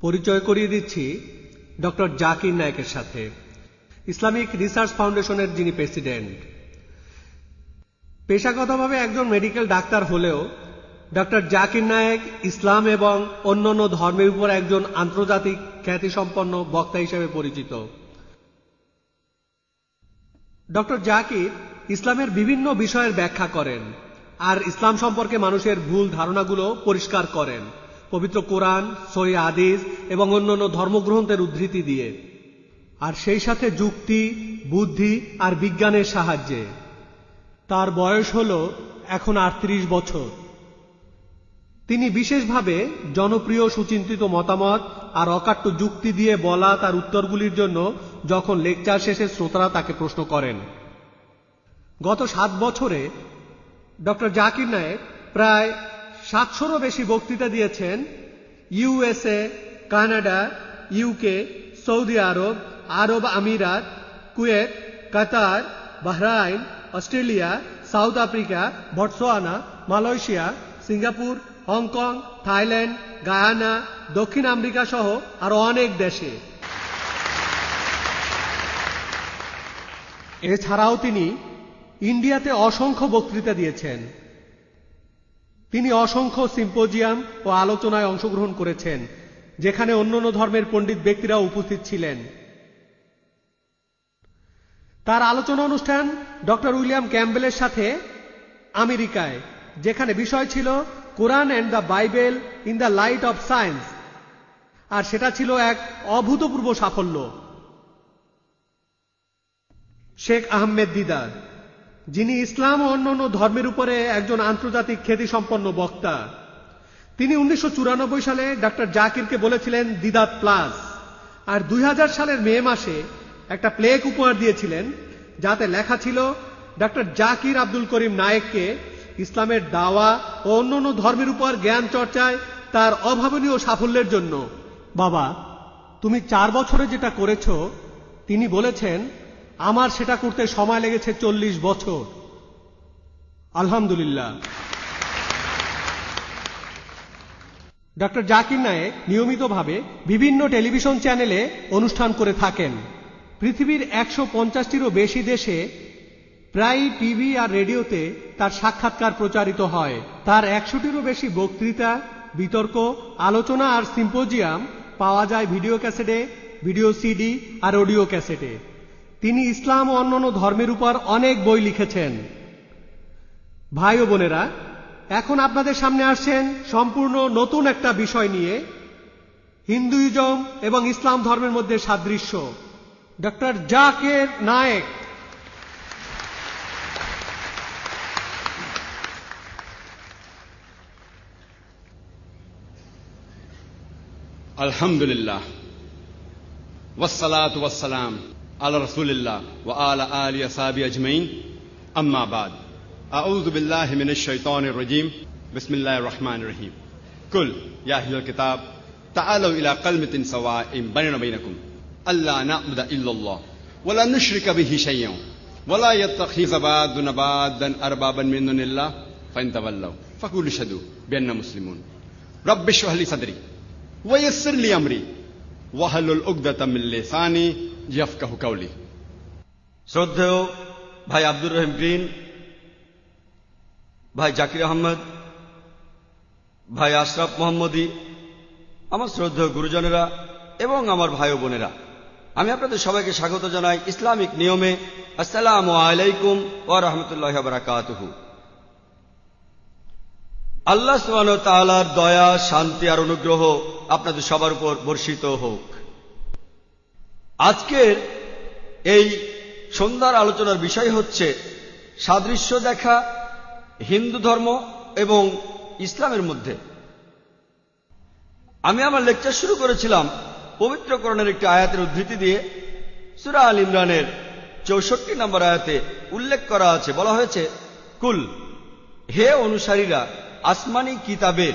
পরিচয় করিয়ে দিচ্ছি ডক্টর জাকির নায়কের সাথে, ইসলামিক রিসার্চ ফাউন্ডেশনের যিনি প্রেসিডেন্ট। পেশাগতভাবে একজন মেডিকেল ডাক্তার হলেও ডক্টর জাকির নায়েক ইসলাম এবং অন্যান্য ধর্মের উপর একজন আন্তর্জাতিক খ্যাতিসম্পন্ন বক্তা হিসেবে পরিচিত। ডক্টর জাকির ইসলামের বিভিন্ন বিষয়ের ব্যাখ্যা করেন আর ইসলাম সম্পর্কে মানুষের ভুল ধারণাগুলো পরিষ্কার করেন। পবিত্র কোরআন সই আদিজ এবং অন্যান্য ধর্মগ্রন্থের উদ্ধৃতি দিয়ে। আর সেই সাথে যুক্তি, বুদ্ধি আর বিজ্ঞানের সাহায্যে। তার বয়স হল এখন আটত্রিশ বছর। তিনি বিশেষভাবে জনপ্রিয় সুচিন্তিত মতামত আর অকাট্য যুক্তি দিয়ে বলা তার উত্তরগুলির জন্য যখন লেকচার শেষে শ্রোতারা তাকে প্রশ্ন করেন। গত সাত বছরে ডক্টর জাকির নায়েক প্রায় সাতশোরও বেশি বক্তৃতা দিয়েছেন ইউএসএ, কানাডা, ইউকে, সৌদি আরব আরব আমিরাত, Kuwait, Qatar, Bahrain, Australia, South Africa Botswana Malaysia, Singapore, Hong Kong, Thailand, Guyana, দক্ষিণ আমেরিকা সহ আরও অনেক দেশে। এছাড়াও তিনি ইন্ডিয়াতে অসংখ্য বক্তৃতা দিয়েছেন। তিনি অসংখ্য সিম্পোজিয়াম ও আলোচনায় অংশগ্রহণ করেছেন, যেখানে অন্যান্য ধর্মের পণ্ডিত ব্যক্তিরা উপস্থিত ছিলেন। তার আলোচনা অনুষ্ঠান ডক্টর উইলিয়াম ক্যাম্বেলের সাথে আমেরিকায়, যেখানে বিষয় ছিল Quran and the Bible in the light of science, আর সেটা ছিল এক অভূতপূর্ব সাফল্য। শেখ আহমেদ দিদার যিনি ইসলাম ও অন্যান্য ধর্মের উপরে একজন আন্তর্জাতিক খ্যাতিসম্পন্ন বক্তা। তিনি উনিশশো চুরানব্বই সালে ডক্টর জাকিরকে বলেছিলেন দিদাত প্লাস। আর দুই হাজার সালের মে মাসে একটা প্লেক উপহার দিয়েছিলেন, যাতে লেখা ছিল ডক্টর জাকির আব্দুল করিম নায়েককে ইসলামের দাওয়া ও অন্যান্য ধর্মের উপর জ্ঞান চর্চায় তার অভাবনীয় সাফল্যের জন্য। বাবা, তুমি চার বছরে যেটা করেছ, তিনি বলেছেন আমার সেটা করতে সময় লেগেছে চল্লিশ বছর। আলহামদুলিল্লাহ। ডক্টর জাকির নায়েক নিয়মিতভাবে বিভিন্ন টেলিভিশন চ্যানেলে অনুষ্ঠান করে থাকেন। পৃথিবীর একশো পঞ্চাশটিরও বেশি দেশে প্রায় টিভি আর রেডিওতে তার সাক্ষাৎকার প্রচারিত হয়। তার একশোটিরও বেশি বক্তৃতা, বিতর্ক, আলোচনা আর সিম্পোজিয়াম পাওয়া যায় ভিডিও ক্যাসেটে, ভিডিও সিডি আর অডিও ক্যাসেটে। তিনি ইসলাম ও অন্যান্য ধর্মের উপর অনেক বই লিখেছেন। ভাই ও বোনেরা, এখন আপনাদের সামনে আসছেন সম্পূর্ণ নতুন একটা বিষয় নিয়ে, হিন্দুইজম এবং ইসলাম ধর্মের মধ্যে সাদৃশ্য। ডক্টর জাকের নায়েক। আলহামদুলিল্লাহ। ওয়াসালাম على رسول الله وعلى آل أصحابه أجمعين. أما بعد أعوذ بالله من الشيطان الرجيم. بسم الله الرحمن الرحيم. قل يا أهل الكتاب تعالوا إلى كلمة سواء بيننا وبينكم. ألا نعبد إلا الله ولا نشرك به شيئا ولا يتخذ بعضنا بعضا أربابا من دون الله. فإن تولوا فقولوا اشهدوا بأننا مسلمون. رب اشرح لي صدري ويسر لي أمري وهل عقدة من لساني ইয়াফকাহু কাওলি শ্রদ্ধেয় ভাই আব্দুর রহিম গ্রিন, ভাই জাকির আহমদ, ভাই আশরাফ মোহাম্মদী, আমার শ্রদ্ধেয় গুরুজনেরা এবং আমার ভাই বোনেরা, আমি আপনাদের সবাইকে স্বাগত জানাই ইসলামিক নিয়মে। আসসালামু আলাইকুম ও রহমতুল্লাহ বারাকাতুহু। আল্লাহ সুবান তালার দয়া, শান্তি আর অনুগ্রহ আপনাদের সবার উপর বর্ষিত হোক। আজকের এই সন্ধ্যার আলোচনার বিষয় হচ্ছে সাদৃশ্য দেখা, হিন্দু ধর্ম এবং ইসলামের মধ্যে। আমি আমার লেকচার শুরু করেছিলাম পবিত্রকরণের একটি আয়াতের উদ্ধৃতি দিয়ে। সুরা আল ইমরানের চৌষট্টি নম্বর আয়াতে উল্লেখ করা আছে। বলা হয়েছে, কুল, হে অনুসারীরা, আসমানি কিতাবের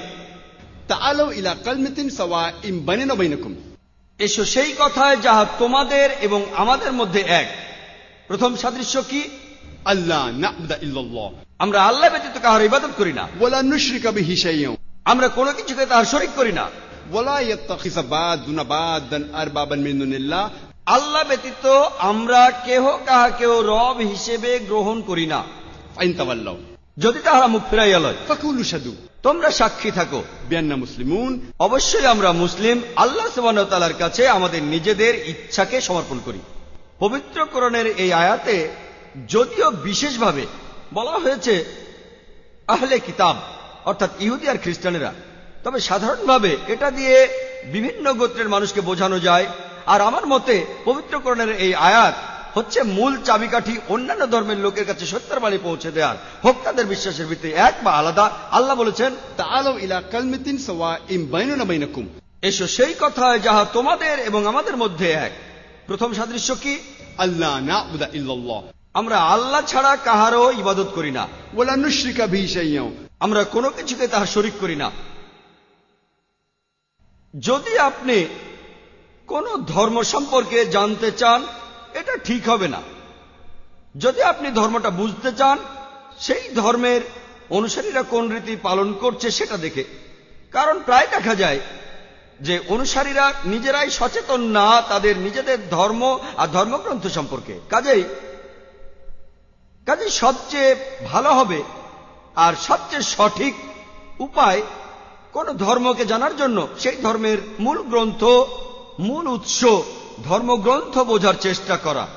তা আলো ইলা মিতিন সওয়া ইম বানিন এসো সেই কথায় যাহা তোমাদের এবং আমাদের মধ্যে এক। প্রথম সাদৃশ্য কি? আল্লাহ আমরা আল্লাহ ব্যতীত কাহার ইবাদত করি না। ওলা নুশ্রিকা বিহি আমরা কোনো কিছুকে তাহার শরিক করি না। আল্লাহ ব্যতীত আমরা কেহ কাহা কেউ রব হিসেবে গ্রহণ করি না। যদি তাহারা মুখ ফিরাইয়া লয়। সাধু তোমরা সাক্ষী থাকো। বিয়ান্না মুসলিমুন। অবশ্যই আমরা মুসলিম আল্লাহ সুবাহতালার কাছে আমাদের নিজেদের ইচ্ছাকে সমর্পণ করি। পবিত্রকরণের এই আয়াতে যদিও বিশেষভাবে বলা হয়েছে আহলে কিতাব অর্থাৎ ইহুদি আর খ্রিস্টানেরা তবে সাধারণভাবে এটা দিয়ে বিভিন্ন গোত্রের মানুষকে বোঝানো যায়। আর আমার মতে পবিত্রকরণের এই আয়াত হচ্ছে মূল চাবিকাঠি অন্যান্য ধর্মের লোকের কাছে সত্যার বাড়ি পৌঁছে দেওয়ার। হোক তাদের বিশ্বাসের ভিত্তি এক বা আলাদা। আল্লাহ বলেছেন এসো সেই কথা যাহা তোমাদের এবং আমাদের মধ্যে এক। প্রথম সাদৃশ্য কি? আল্লাহ না উদা ইল্লাল্লাহ। আমরা আল্লাহ ছাড়া কাহারও ইবাদত করি না। বলানুশ্রিকা নুশ্রিকা ভিসাইয়াও আমরা কোনো কিছুকে তাহার শরিক করি না। যদি আপনি কোন ধর্ম সম্পর্কে জানতে চান এটা ঠিক হবে না। যদি আপনি ধর্মটা বুঝতে চান, সেই ধর্মের অনুসারীরা কোন রীতি পালন করছে সেটা দেখে। কারণ প্রায় দেখা যায় যে অনুসারীরা নিজেরাই সচেতন না তাদের নিজেদের ধর্ম আর ধর্মগ্রন্থ সম্পর্কে। কাজেই কাজেই সবচেয়ে ভালো হবে আর সবচেয়ে সঠিক উপায় কোন ধর্মকে জানার জন্য সেই ধর্মের মূল গ্রন্থ, মূল উৎস ধর্মগ্রন্থ বোঝার চেষ্টা করা।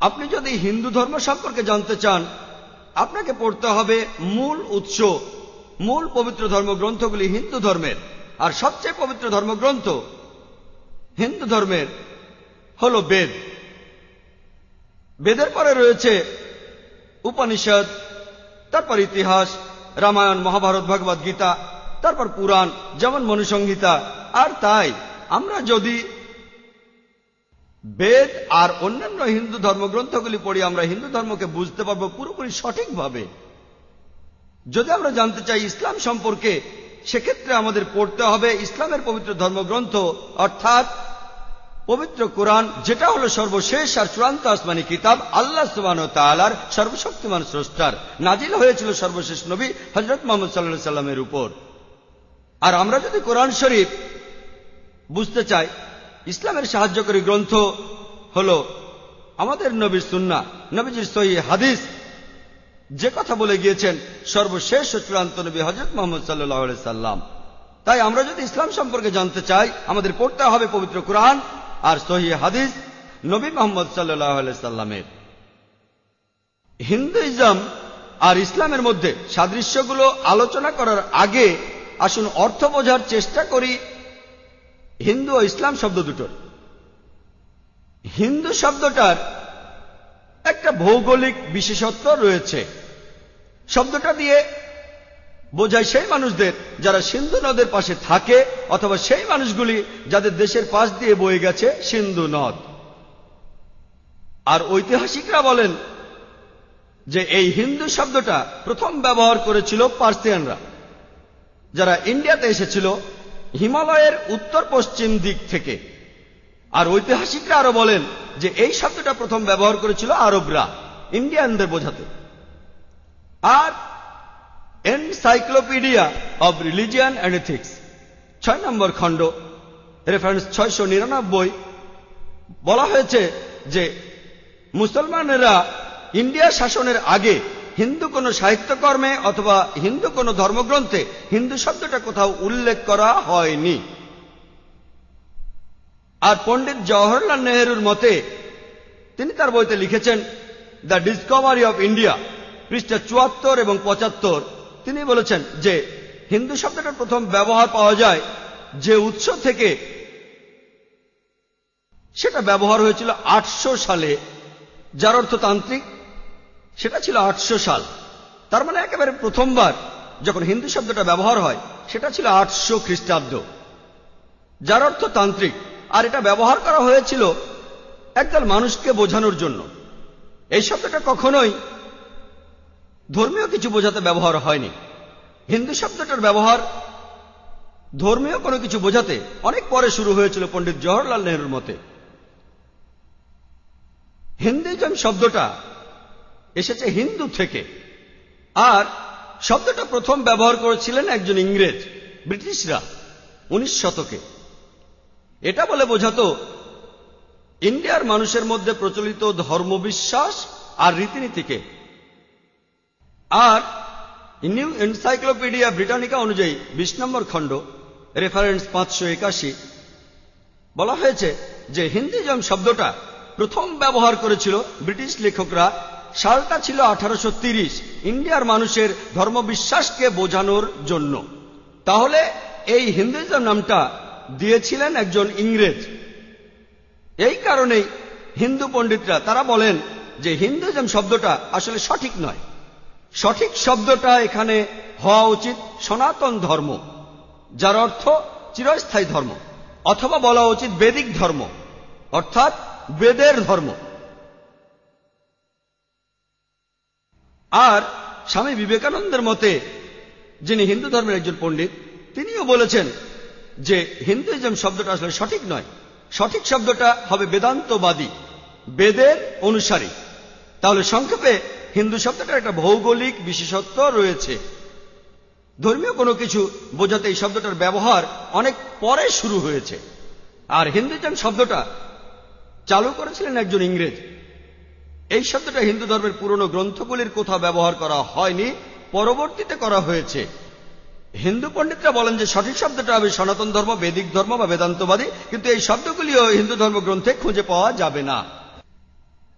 আপনি যদি হিন্দু ধর্ম সম্পর্কে জানতে চান, আপনাকে পড়তে হবে মূল উৎস, মূল পবিত্র ধর্মগ্রন্থগুলি হিন্দু ধর্মের। আর সবচেয়ে পবিত্র ধর্মগ্রন্থ হিন্দু ধর্মের হল বেদ। বেদের পরে রয়েছে উপনিষদ, তারপর ইতিহাস, রামায়ণ, মহাভারত ভগবদ গীতা তারপর পুরাণ, যেমন মনুসংহিতা, আর তাই। আমরা যদি বেদ আর অন্যান্য হিন্দু ধর্মগ্রন্থগুলি পড়ি, আমরা হিন্দু ধর্মকে বুঝতে পারব পুরোপুরি সঠিকভাবে। যদি আমরা জানতে চাই ইসলাম সম্পর্কে, সেক্ষেত্রে আমাদের পড়তে হবে ইসলামের পবিত্র ধর্মগ্রন্থ, অর্থাৎ পবিত্র কোরআন, যেটা হলো সর্বশেষ আর চূড়ান্ত আসমানি কিতাব, আল্লাহ সুবান তালার সর্বশক্তিমান স্রষ্টার। নাজিল হয়েছিল সর্বশেষ নবী হজরত মোহাম্মদ সাল্লাহ সাল্লামের উপর। আর আমরা যদি কোরআন শরীফ বুঝতে চাই, ইসলামের সাহায্যকারী গ্রন্থ হল আমাদের নবীর সুন্না নবীজির সহি হাদিস। যে কথা বলে গিয়েছেন, সর্বশেষ চূড়ান্ত নবী হজরত মোহাম্মদ সাল্লাহ সাল্লাম তাই আমরা যদি ইসলাম সম্পর্কে জানতে চাই, আমাদের পড়তে হবে পবিত্র কোরআন আর সহি হাদিস নবী মোহাম্মদ সাল্লাহ সাল্লামের হিন্দুইজম আর ইসলামের মধ্যে সাদৃশ্যগুলো আলোচনা করার আগে আসুন অর্থ বোঝার চেষ্টা করি হিন্দু ও ইসলাম শব্দ দুটোর। হিন্দু শব্দটার একটা ভৌগোলিক বিশেষত্ব রয়েছে। শব্দটা দিয়ে বোঝায় সেই মানুষদের যারা সিন্ধু নদের পাশে থাকে অথবা সেই মানুষগুলি যাদের দেশের পাশ দিয়ে বয়ে গেছে সিন্ধু নদ। আর ঐতিহাসিকরা বলেন যে এই হিন্দু শব্দটা প্রথম ব্যবহার করেছিল পার্সিয়ানরা, যারা ইন্ডিয়াতে এসেছিল হিমালয়ের উত্তর পশ্চিম দিক থেকে। আর ঐতিহাসিকরা আরও বলেন যে এই শব্দটা প্রথম ব্যবহার করেছিল আরবরা, ইন্ডিয়ানদের বোঝাতে। আর Encyclopaedia of Religion and Ethics, ছয় নম্বর খণ্ড, রেফারেন্স ছয়শো নিরানব্বই, বলা হয়েছে যে মুসলমানেরা ইন্ডিয়া শাসনের আগে হিন্দু কোনো সাহিত্যকর্মে অথবা হিন্দু কোনো ধর্মগ্রন্থে হিন্দু শব্দটা কোথাও উল্লেখ করা হয়নি। আর পণ্ডিত জওহরলাল নেহরুর মতে, তিনি তার বইতে লিখেছেন, দ্য ডিসকভারি অফ ইন্ডিয়া পৃষ্ঠা চুয়াত্তর এবং পঁচাত্তর। তিনি বলেছেন যে, হিন্দু শব্দটা প্রথম ব্যবহার পাওয়া যায় যে উৎস থেকে সেটা ব্যবহার হয়েছিল আটশো সালে, যার অর্থ তান্ত্রিক সেটা ছিল আটশো সাল। তার মানে একেবারে প্রথমবার যখন হিন্দু শব্দটা ব্যবহার হয়, সেটা ছিল আটশো খ্রিস্টাব্দ। যার অর্থ তান্ত্রিক। আর এটা ব্যবহার করা হয়েছিল একদল মানুষকে বোঝানোর জন্য। এই শব্দটা কখনোই ধর্মীয় কিছু বোঝাতে ব্যবহার হয়নি। হিন্দু শব্দটার ব্যবহার ধর্মীয় কোনো কিছু বোঝাতে অনেক পরে শুরু হয়েছিল পণ্ডিত জওহরলাল নেহরুর মতে। হিন্দুইজম শব্দটা এসেছে হিন্দু থেকে। আর শব্দটা প্রথম ব্যবহার করেছিলেন একজন ইংরেজ, ব্রিটিশরা, উনিশ শতকে। এটা বলে বোঝাতো, ইন্ডিয়ার মানুষের মধ্যে প্রচলিত ধর্মবিশ্বাস আর রীতিনীতিকে। আর নিউ এনসাইক্লোপিডিয়া ব্রিটানিকা অনুযায়ী বিশ নম্বর খণ্ড, রেফারেন্স পাঁচশো একাশি, বলা হয়েছে যে হিন্দিজম শব্দটা প্রথম ব্যবহার করেছিল ব্রিটিশ লেখকরা সালটা ছিল আঠারোশো ইন্ডিয়ার মানুষের ধর্মবিশ্বাসকে বোঝানোর জন্য। তাহলে এই হিন্দুইজম নামটা দিয়েছিলেন একজন ইংরেজ। এই কারণেই হিন্দু পণ্ডিতরা, তারা বলেন যে হিন্দুইজম শব্দটা আসলে সঠিক নয়। সঠিক শব্দটা এখানে হওয়া উচিত সনাতন ধর্ম, যার অর্থ চিরস্থায়ী ধর্ম, অথবা বলা উচিত বেদিক ধর্ম, অর্থাৎ বেদের ধর্ম। আর স্বামী বিবেকানন্দের মতে, যিনি হিন্দু ধর্মের একজন পণ্ডিত, তিনিও বলেছেন যে হিন্দুইজম শব্দটা আসলে সঠিক নয়। সঠিক শব্দটা হবে বেদান্তবাদী, বেদের অনুসারী। তাহলে সংক্ষেপে হিন্দু শব্দটার একটা ভৌগোলিক বিশেষত্ব রয়েছে। ধর্মীয় কোনো কিছু বোঝাতে এই শব্দটার ব্যবহার অনেক পরে শুরু হয়েছে। আর হিন্দুইজম শব্দটা চালু করেছিলেন একজন ইংরেজ। এই শব্দটা হিন্দু ধর্মের পুরনো গ্রন্থগুলির কোথাও ব্যবহার করা হয়নি, পরবর্তীতে করা হয়েছে। হিন্দু পণ্ডিতরা বলেন যে সঠিক শব্দটা হবে সনাতন ধর্ম, বেদিক ধর্ম বা বেদান্তবাদী, কিন্তু এই শব্দগুলিও হিন্দু ধর্মগ্রন্থে খুঁজে পাওয়া যাবে না।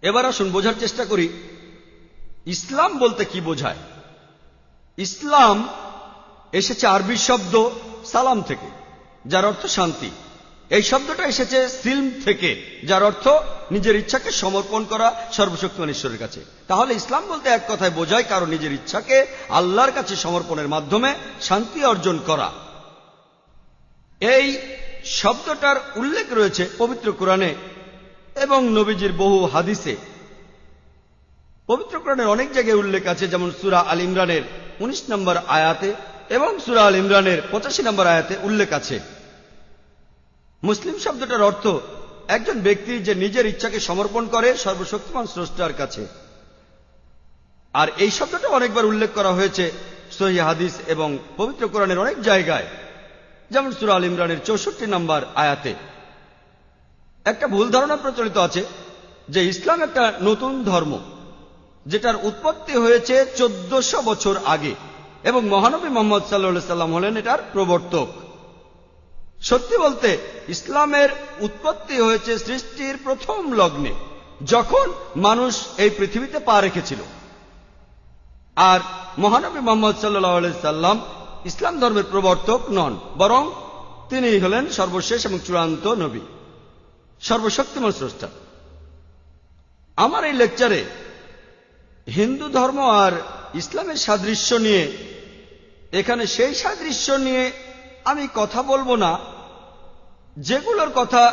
এবার আসুন বোঝার চেষ্টা করি। ইসলাম বলতে কি বোঝায়? ইসলাম এসেছে আরবি শব্দ সালাম থেকে, যার অর্থ শান্তি। এই শব্দটা এসেছে সিল্ম থেকে, যার অর্থ নিজের ইচ্ছাকে সমর্পণ করা সর্বশক্তিমান ঈশ্বরের কাছে। তাহলে ইসলাম বলতে এক কথায় বোঝায় কারও নিজের ইচ্ছাকে আল্লাহর কাছে সমর্পণের মাধ্যমে শান্তি অর্জন করা। এই শব্দটার উল্লেখ রয়েছে পবিত্র কোরআনে এবং নবীজির বহু হাদিসে। পবিত্র কোরআনের অনেক জায়গায় উল্লেখ আছে, যেমন সুরা আল ইমরানের উনিশ নম্বর আয়াতে এবং সুরা আল ইমরানের পঁচাশি নম্বর আয়াতে উল্লেখ আছে। মুসলিম শব্দটার অর্থ একজন ব্যক্তি যে নিজের ইচ্ছাকে সমর্পণ করে সর্বশক্তিমান স্রষ্টার কাছে। আর এই শব্দটা অনেকবার উল্লেখ করা হয়েছে সহি হাদিস এবং পবিত্র কোরআনের অনেক জায়গায়, যেমন সুরা আল ইমরানের চৌষট্টি নম্বর আয়াতে। একটা ভুল ধারণা প্রচলিত আছে যে ইসলাম একটা নতুন ধর্ম, যেটার উৎপত্তি হয়েছে চোদ্দশো বছর আগে এবং মহানবী মোহাম্মদ সাল্লা সাল্লাম হলেন এটার প্রবর্তক। সত্যি বলতে, ইসলামের উৎপত্তি হয়েছে সৃষ্টির প্রথম লগ্নে, যখন মানুষ এই পৃথিবীতে পা রেখেছিল। আর মহানবী মোহাম্মদ সাল্লাহ সাল্লাম ইসলাম ধর্মের প্রবর্তক নন, বরং তিনি হলেন সর্বশেষ এবং চূড়ান্ত নবী, সর্বশক্তিমান স্রষ্টা। আমার এই লেকচারে হিন্দু ধর্ম আর ইসলামের সাদৃশ্য নিয়ে, এখানে সেই সাদৃশ্য নিয়ে আমি কথা বলব না। যেগুলোর কথা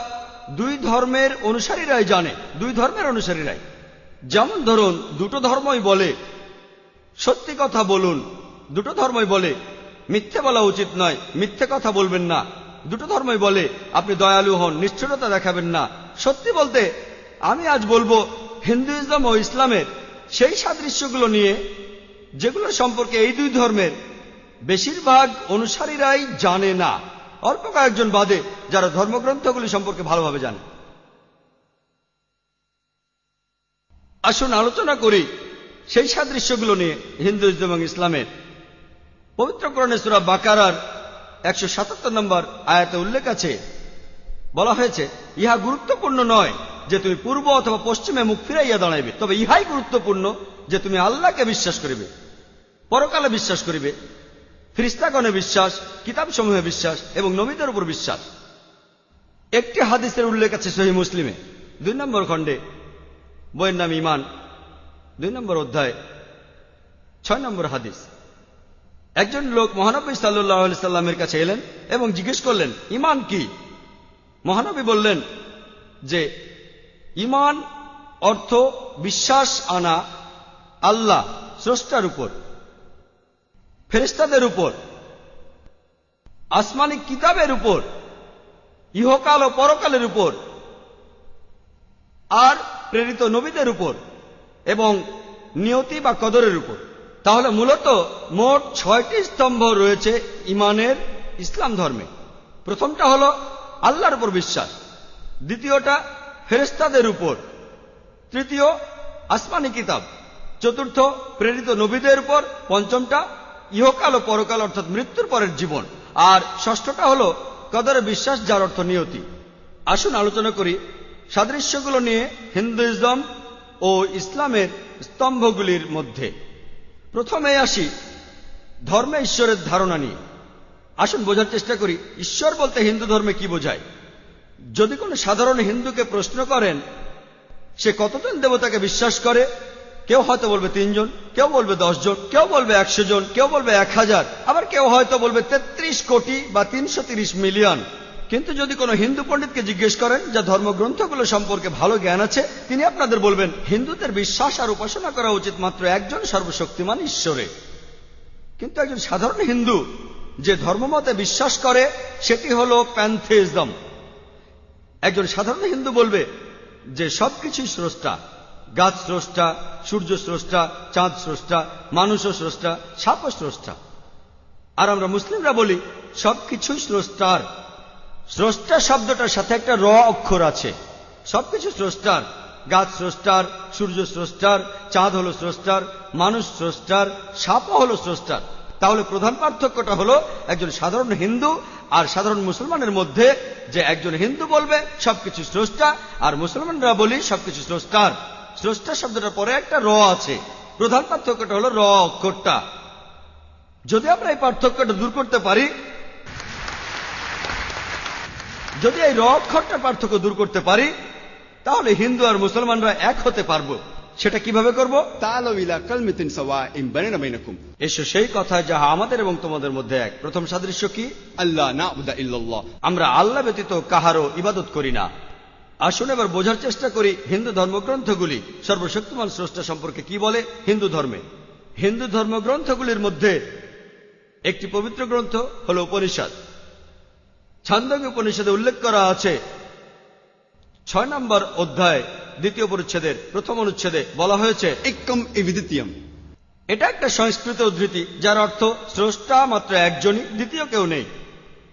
দুই ধর্মের অনুসারীরাই জানে, দুই ধর্মের অনুসারীরাই। যেমন ধরুন, দুটো ধর্মই বলে, সত্যি কথা বলুন, দুটো ধর্মই বলে, মিথ্যে বলা উচিত নয়, মিথ্যে কথা বলবেন না। দুটো ধর্মই বলে, আপনি দয়ালু হন, নিষ্ঠুরতা দেখাবেন না। সত্যি বলতে, আমি আজ বলব, হিন্দুইজম ও ইসলামের সেই সাদৃশ্যগুলো নিয়ে, যেগুলো সম্পর্কে এই দুই ধর্মের বেশিরভাগ অনুসারীরাই জানে না। অল্প কয়েকজন বাদে যারা ধর্মগ্রন্থগুলি সম্পর্কে ভালোভাবে জানে। আসুন আলোচনা করি সেই সাদৃশ্যগুলো নিয়ে হিন্দুইজম এবং ইসলামের। পবিত্রকরণে সুরা বাকারার একশো সাতাত্তর নম্বর আয়াতে উল্লেখ আছে। বলা হয়েছে, ইহা গুরুত্বপূর্ণ নয় যে তুমি পূর্ব অথবা পশ্চিমে মুখ ফিরাইয়া দাঁড়াইবে, তবে ইহাই গুরুত্বপূর্ণ যে তুমি আল্লাহকে বিশ্বাস করিবে, পরকালে বিশ্বাস করিবে খ্রিস্তাগণে বিশ্বাস, কিতাবসমূহে বিশ্বাস এবং নবীদের উপর বিশ্বাস। একটি হাদিসের উল্লেখ আছে সহি মুসলিমে। দুই নম্বর খণ্ডে, বইয়ের নাম ইমান দুই নম্বর অধ্যায়, ছয় নম্বর হাদিস। একজন লোক মহানবী সাল্লাহ সাল্লামের কাছে এলেন এবং জিজ্ঞেস করলেন ইমান কি? মহানবী বললেন যে ইমান অর্থ বিশ্বাস আনা আল্লাহ, স্রষ্টার উপর। ফেরিস্তাদের উপর, আসমানিক কিতাবের উপর, ইহকাল ও পরকালের উপর, আর প্রেরিত নবীদের উপর এবং নিয়তি বা কদরের উপর। তাহলে মূলত মোট ছয়টি স্তম্ভ রয়েছে ইমানের ইসলাম ধর্মে। প্রথমটা হল আল্লাহর উপর বিশ্বাস। দ্বিতীয়টা ফেরেস্তাদের উপর। তৃতীয় আসমানি কিতাব। চতুর্থ প্রেরিত নবীদের উপর। পঞ্চমটা ইহকাল ও পরকাল, অর্থাৎ মৃত্যুর পরের জীবন। আর ষষ্ঠটা হল কদরে বিশ্বাস, যার অর্থ নিয়তি। আসুন আলোচনা করি সাদৃশ্যগুলো নিয়ে হিন্দুইজম ও ইসলামের স্তম্ভগুলির মধ্যে। প্রথমে আসি ধর্মে ঈশ্বরের ধারণা নিয়ে। আসুন বোঝার চেষ্টা করি, ঈশ্বর বলতে হিন্দু ধর্মে কি বোঝায়? যদি কোনো সাধারণ হিন্দুকে প্রশ্ন করেন, সে কতজন দেবতাকে বিশ্বাস করে? কেউ হয়তো বলবে তিনজন, কেউ বলবে জন কেউ বলবে একশো জন কেউ বলবে এক হাজার আবার কেউ হয়তো বলবে তেত্রিশ কোটি বা তিনশো মিলিয়ন। কিন্তু যদি কোনো হিন্দু পণ্ডিতকে জিজ্ঞেস করেন যা ধর্মগ্রন্থগুলো সম্পর্কে ভালো জ্ঞান আছে, তিনি আপনাদের বলবেন, হিন্দুদের বিশ্বাস আর উপাসনা করা উচিত মাত্র একজন সর্বশক্তিমান ঈশ্বরে। কিন্তু একজন সাধারণ হিন্দু যে ধর্মমতে বিশ্বাস করে, সেটি হল প্যান্থেইজম একজন সাধারণ হিন্দু বলবে যে সবকিছুই স্রষ্টা। গাছ স্রষ্টা, সূর্য স্রষ্টা, চাঁদ স্রষ্টা, মানুষও স্রষ্টা, সাপও স্রষ্টা। আর আমরা মুসলিমরা বলি, সবকিছুই স্রষ্টার। স্রষ্টা শব্দটার সাথে একটা র অক্ষর আছে। সবকিছু স্রষ্টার। গাছ স্রষ্টার, সূর্য স্রষ্টার, চাঁদ হলো স্রষ্টার, মানুষ স্রষ্টার, সাপও হলো স্রষ্টার। তাহলে প্রধান পার্থক্যটা হলো, একজন সাধারণ হিন্দু আর সাধারণ মুসলমানের মধ্যে যে একজন হিন্দু বলবে, সবকিছু স্রষ্টা, আর মুসলমানরা বলি, সবকিছু স্রষ্টার। স্রষ্টা শব্দটার পরে একটা র আছে। প্রধান পার্থক্যটা হলো র অক্ষরটা। যদি আমরা এই পার্থক্যটা দূর করতে পারি যদি এই র অক্ষরটার পার্থক্য দূর করতে পারি তাহলে হিন্দু আর মুসলমানরা এক হতে পারব। সেটা কীভাবে করব? এসো সেই কথা যাহা আমাদের এবং তোমাদের মধ্যে এক। প্রথম সাদৃশ্য কি? আল্লাহ না আমরা আল্লাহ ব্যতীত কাহারও ইবাদত করি না। আসুন এবার বোঝার চেষ্টা করি হিন্দু ধর্মগ্রন্থগুলি। সর্বশক্তিমান স্রষ্টা সম্পর্কে কি বলে? হিন্দু ধর্মে। হিন্দু ধর্মগ্রন্থগুলির মধ্যে একটি পবিত্র গ্রন্থ হল উপনিষদ। ছান্দকে উপনিষদে উল্লেখ করা আছে ছয় নম্বর অধ্যায় দ্বিতীয় পরিচ্ছেদের প্রথম অনুচ্ছেদে বলা হয়েছে একম এবিদিত্যম এটা একটা সংস্কৃত উদ্ধৃতি যার অর্থ স্রষ্টা মাত্র একজনই দ্বিতীয় কেউ নেই।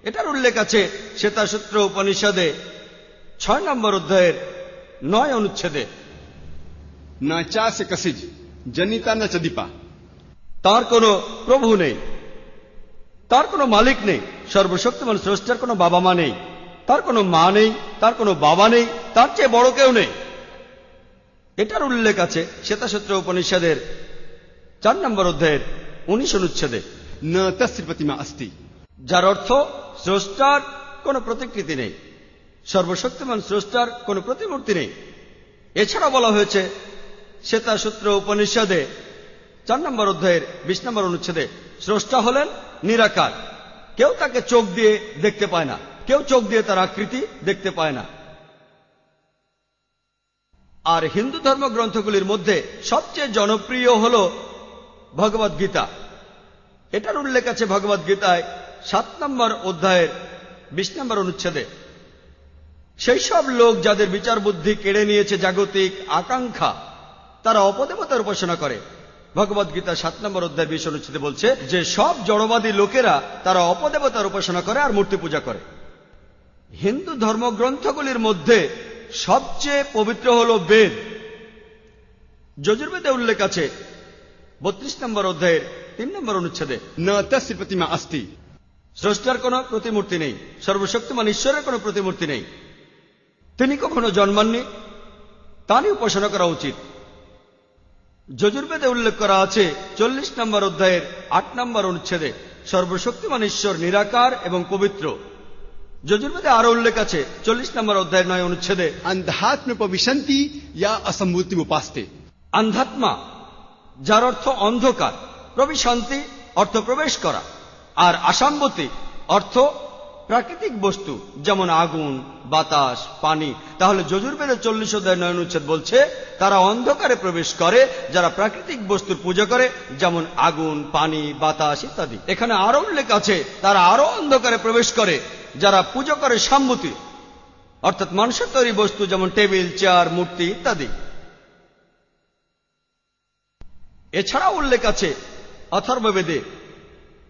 এটার উল্লেখ আছে শ্বেতাসূত্র উপনিষদে ছয় নম্বর অধ্যায়ের নয় অনুচ্ছেদে। না চা সে কসিজ জনিতা না চদিপা তার কোনো প্রভু নেই। তার কোনো মালিক নেই। সর্বশক্তিমান স্রষ্টার কোনো বাবা মা নেই। তার কোনো মা নেই তার কোনো বাবা নেই তার চেয়ে বড় কেউ নেই। এটার উল্লেখ আছে শ্বেতাসূত্র উপনিষদের চার নম্বর অধ্যায়ের উনিশ অনুচ্ছেদে। না তস্য প্রতিমা অস্তি। যার অর্থ স্রষ্টার কোনো প্রতিকৃতি নেই। সর্বশক্তিমান স্রষ্টার কোনো প্রতিমূর্তি নেই। এছাড়া বলা হয়েছে, শ্বেতাসূত্র উপনিষদে চার নম্বর অধ্যায়ের বিশ নম্বর অনুচ্ছেদে স্রষ্টা হলেন নিরাকার। কেউ তাকে চোখ দিয়ে দেখতে পায় না, কেউ চোখ দিয়ে তার আকৃতি দেখতে পায় না। আর হিন্দু ধর্মগ্রন্থগুলির মধ্যে সবচেয়ে জনপ্রিয় হল ভগবদ গীতা। এটার উল্লেখ আছে ভগবদ গীতায় সাত নম্বর অধ্যায়ের বিশ নম্বর অনুচ্ছেদে। সেই সব লোক যাদের বিচার বুদ্ধি কেড়ে নিয়েছে জাগতিক আকাঙ্ক্ষা, তারা অপদেবতার উপাসনা করে। ভগবদ গীতা সাত নম্বর অধ্যায় বিশ অনুচ্ছেদে বলছে যে, সব জড়বাদী লোকেরা তারা অপদেবতার উপাসনা করে আর মূর্তি পূজা করে। হিন্দু ধর্মগ্রন্থগুলির মধ্যে সবচেয়ে পবিত্র হল বেদ। যজুর্বেদে উল্লেখ আছে, বত্রিশ নম্বর অধ্যায়ের তিন নম্বর অনুচ্ছেদে, না তস্য প্রতিমা অস্তি স্রষ্টার কোনো প্রতিমূর্তি নেই, সর্বশক্তিমান ঈশ্বরের কোনো প্রতিমূর্তি নেই। তিনি কখনো জন্মাননি? তারই উপাসনা করা উচিত। যজুর্বেদে উল্লেখ করা আছে চল্লিশ নম্বর অধ্যায়ের আট নম্বর অনুচ্ছেদে সর্বশক্তিমান ঈশ্বর নিরাকার এবং পবিত্র। যজুর্বেদে আরও উল্লেখ আছে চল্লিশ নম্বর অধ্যায়ের নয় অনুচ্ছেদে আন্ধাত্ম প্রবিশান্তি ইয়া অসম্ভূতি উপাস্তে আন্ধাত্মা যার অর্থ অন্ধকার প্রবিশান্তি অর্থ প্রবেশ করা। আর আসাম্বতি অর্থ প্রাকৃতিক বস্তু, যেমন আগুন, বাতাস, পানি, তাহলে যজুর্বেদের চল্লিশ অধ্যায় নয় অনুচ্ছেদ বলছে, তারা অন্ধকারে প্রবেশ করে, যারা প্রাকৃতিক বস্তুর পূজা করে, যেমন আগুন, পানি, বাতাস ইত্যাদি। এখানে আরও উল্লেখ আছে, তারা আরও অন্ধকারে প্রবেশ করে, যারা পুজো করে সাম্মতি, অর্থাৎ মানুষের তৈরি বস্তু, যেমন টেবিল, চেয়ার, মূর্তি ইত্যাদি। এছাড়াও উল্লেখ আছে, অথর্ববেদে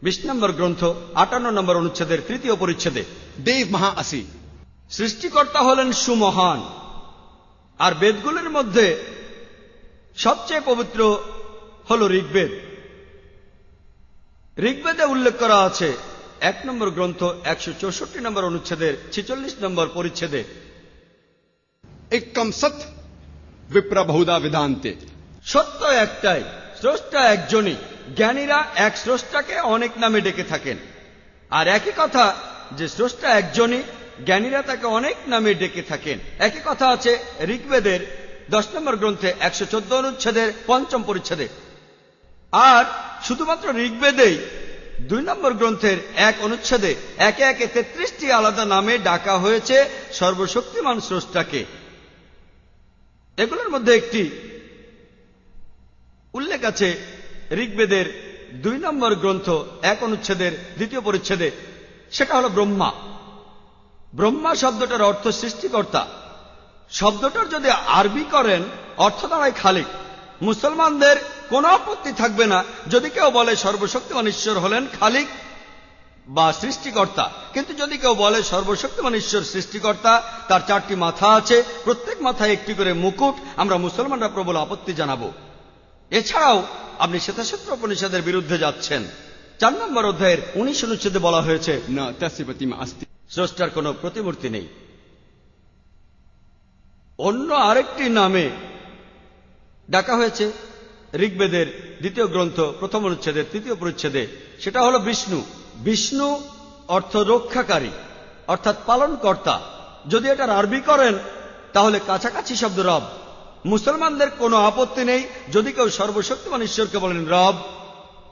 বিশ নম্বর গ্রন্থ, আটান্ন নম্বর অনুচ্ছেদের তৃতীয় পরিচ্ছেদে, দেব মহা আসি সৃষ্টিকর্তা হলেন সুমহান। আর বেদগুলির মধ্যে সবচেয়ে পবিত্র হল ঋগ্বেদ। ঋগ্বেদে উল্লেখ করা আছে, এক নম্বর গ্রন্থ, একশো চৌষট্টি নম্বর অনুচ্ছেদের ছেচল্লিশ নম্বর পরিচ্ছেদে, একম সৎ বিপ্রভৌদা বিধান্তে। সত্য একটাই স্রষ্টা একজনই। জ্ঞানীরা এক স্রষ্টাকে অনেক নামে ডেকে থাকেন। আর একই কথা যে স্রষ্টা একজনই, জ্ঞানীরা তাকে অনেক নামে ডেকে থাকেন। একই কথা আছে ঋগ্বেদের দশ নম্বর গ্রন্থে একশো চোদ্দ অনুচ্ছেদের পঞ্চম পরিচ্ছেদে। আর শুধুমাত্র ঋগ্বেদেই দুই নম্বর গ্রন্থের এক অনুচ্ছেদে একে একে তেত্রিশটি আলাদা নামে ডাকা হয়েছে সর্বশক্তিমান স্রষ্টাকে। এগুলোর মধ্যে একটি উল্লেখ আছে ঋগ্বেদের দুই নম্বর গ্রন্থ এক অনুচ্ছেদের দ্বিতীয় পরিচ্ছেদে। সেটা হলো ব্রহ্মা। ব্রহ্মা শব্দটার অর্থ সৃষ্টিকর্তা। শব্দটার যদি আরবি করেন, অর্থ দাঁড়ায় খালিক মুসলমানদের কোনো আপত্তি থাকবে না যদি কেউ বলে সর্বশক্তিমান ঈশ্বর হলেন খালিক বা সৃষ্টিকর্তা। কিন্তু যদি কেউ বলে সর্বশক্তিমান ঈশ্বর সৃষ্টিকর্তা, তার চারটি মাথা আছে। প্রত্যেক মাথায় একটি করে মুকুট। আমরা মুসলমানরা প্রবল আপত্তি জানাব। এছাড়াও আপনি স্বেচ্ছাসেত্র উপনিষদের বিরুদ্ধে যাচ্ছেন। চার নম্বর অধ্যায়ের উনিশ অনুচ্ছেদে বলা হয়েছে, না তাসিবাতিমা আস্তি। স্রষ্টার কোনো প্রতিমূর্তি নেই। অন্য আরেকটি নামে ডাকা হয়েছে, ঋগ্বেদের দ্বিতীয় গ্রন্থ, প্রথম অনুচ্ছেদের তৃতীয় পরিচ্ছেদে। সেটা হল বিষ্ণু। বিষ্ণু অর্থ রক্ষাকারী, অর্থাৎ পালনকর্তা। যদি এটার আরবি করেন, তাহলে কাছাকাছি শব্দ রব। মুসলমানদের কোনো আপত্তি নেই। যদি কেউ সর্বশক্তিমান ঈশ্বরকে বলেন রব,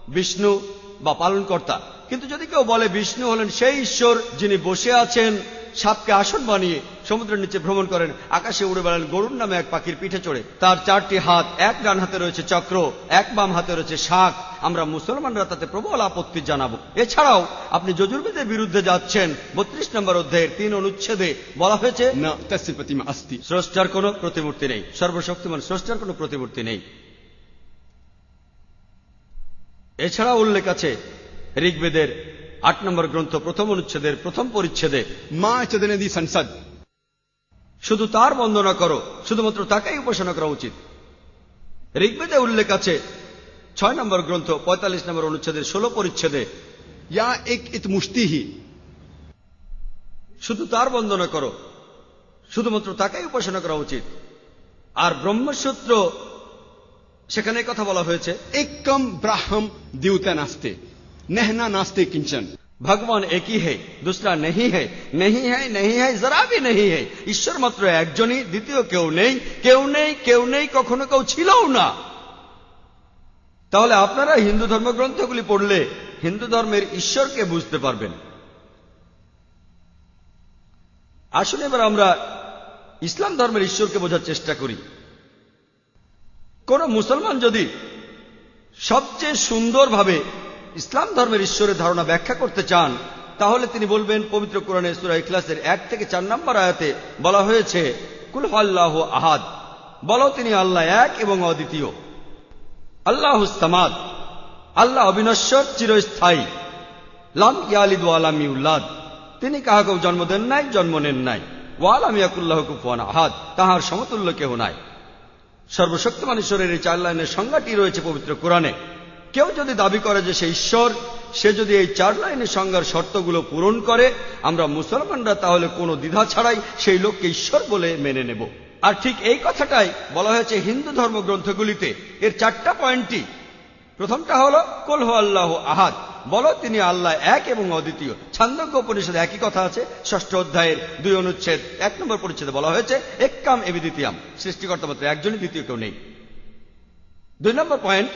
বিষ্ণু বা পালনকর্তা, কিন্তু যদি কেউ বলে বিষ্ণু হলেন সেই ঈশ্বর যিনি বসে আছেন সাপকে আসন বানিয়ে সমুদ্রের নিচে ভ্রমণ করেন। আকাশে উড়ে বেড়ান গরুর নামে এক পাখির পিঠে চড়ে। তার চারটি হাত এক ডান হাতে রয়েছে চক্র এক বাম হাতে রয়েছে শাক। আমরা মুসলমানরা তাতে প্রবল আপত্তি জানাব। এছাড়াও আপনি যজুর্বেদের বিরুদ্ধে যাচ্ছেন। বত্রিশ নম্বর অধ্যায়ের তিন অনুচ্ছেদে বলা হয়েছে স্রষ্টার কোন প্রতিমূর্তি নেই। সর্বশক্তিমান স্রষ্টার কোন প্রতিমূর্তি নেই। এছাড়া উল্লেখ আছে ঋগ্বেদের আট নম্বর গ্রন্থ, প্রথম অনুচ্ছেদের, প্রথম পরিচ্ছেদে, মা চেদিনে দি সংসদ শুধু তার বন্দনা করো, শুধুমাত্র তাকেই উপাসনা করা উচিত। ঋগ্বেদে উল্লেখ আছে, ছয় নম্বর গ্রন্থ ৪৫ নম্বর অনুচ্ছেদের ১৬ পরিচ্ছেদে, ইয়া এক ইত মুস্তিহি শুধু তার বন্দনা করো, শুধুমাত্র তাকেই উপাসনা করা উচিত। আর ব্রহ্মসূত্র সেখানে কথা বলা হয়েছে একম ব্রাহ্ম দিউতে নাস্তে। नहना नास्ते किंचन ভগবান একই হে দুসরা নেহি হে নেহি হে নেহি হে জরা ভি নেহি হে ঈশ্বর মাত্র একজনই দ্বিতীয় কেউ নেই কেউ নেই কেউ নেই কখনো কেউ ছিলও না তাহলে আপনারা হিন্দু ধর্মগ্রন্থগুলি পড়লে হিন্দু ধর্মের ঈশ্বরকে বুঝতে পারবেন আসুন এবার আমরা ইসলাম ধর্মের ঈশ্বরকে বোঝার চেষ্টা করি কোন মুসলমান যদি সবচেয়ে সুন্দরভাবে ইসলাম ধর্মের ঈশ্বরের ধারণা ব্যাখ্যা করতে চান, তাহলে তিনি বলবেন, পবিত্র কোরআনের সুরা ইখলাসের এক থেকে চার নম্বর আয়াতে বলা হয়েছে, কুল আহাদ বলো তিনি আল্লাহ এক এবং অদ্বিতীয়। আল্লাহ সামাদ, আল্লাহ অবিনশ্বর, চিরস্থায়ী। লাম ইয়ালিদ ওয়ালাম ইউল্লাদ তিনি কাহাকেও জন্ম দেন নাই, জন্ম নেন নাই। ওয়ালাম ইয়াকুল্লাহ কুফওয়ান আহাদ, তাহার সমতুল্য কেহ নাই। সর্বশক্তিমান ঈশ্বরের এই চার লাইনের সংজ্ঞাটি রয়েছে পবিত্র কোরআনে। কেউ যদি দাবি করে যে সে ঈশ্বর, সে যদি এই চার লাইনের সংজ্ঞার শর্তগুলো পূরণ করে, আমরা মুসলমানরা তাহলে কোনো দ্বিধা ছাড়াই সেই লোককে ঈশ্বর বলে মেনে নেব। আর ঠিক এই কথাটাই বলা হয়েছে হিন্দু ধর্মগ্রন্থগুলিতে। এর চারটা পয়েন্টই। প্রথমটা হল, কল হো আল্লাহ আহাদ। বলো, তিনি আল্লাহ এক এবং অদ্বিতীয়। ছান্দজ্ঞ উপনিষদে একই কথা আছে। ষষ্ঠ অধ্যায়ের দুই অনুচ্ছেদ, এক নম্বর পরিচ্ছেদে বলা হয়েছে একাম এবি দ্বিতীয়াম সৃষ্টিকর্তা মাত্র একজনই, দ্বিতীয় কেউ নেই। দুই নম্বর পয়েন্ট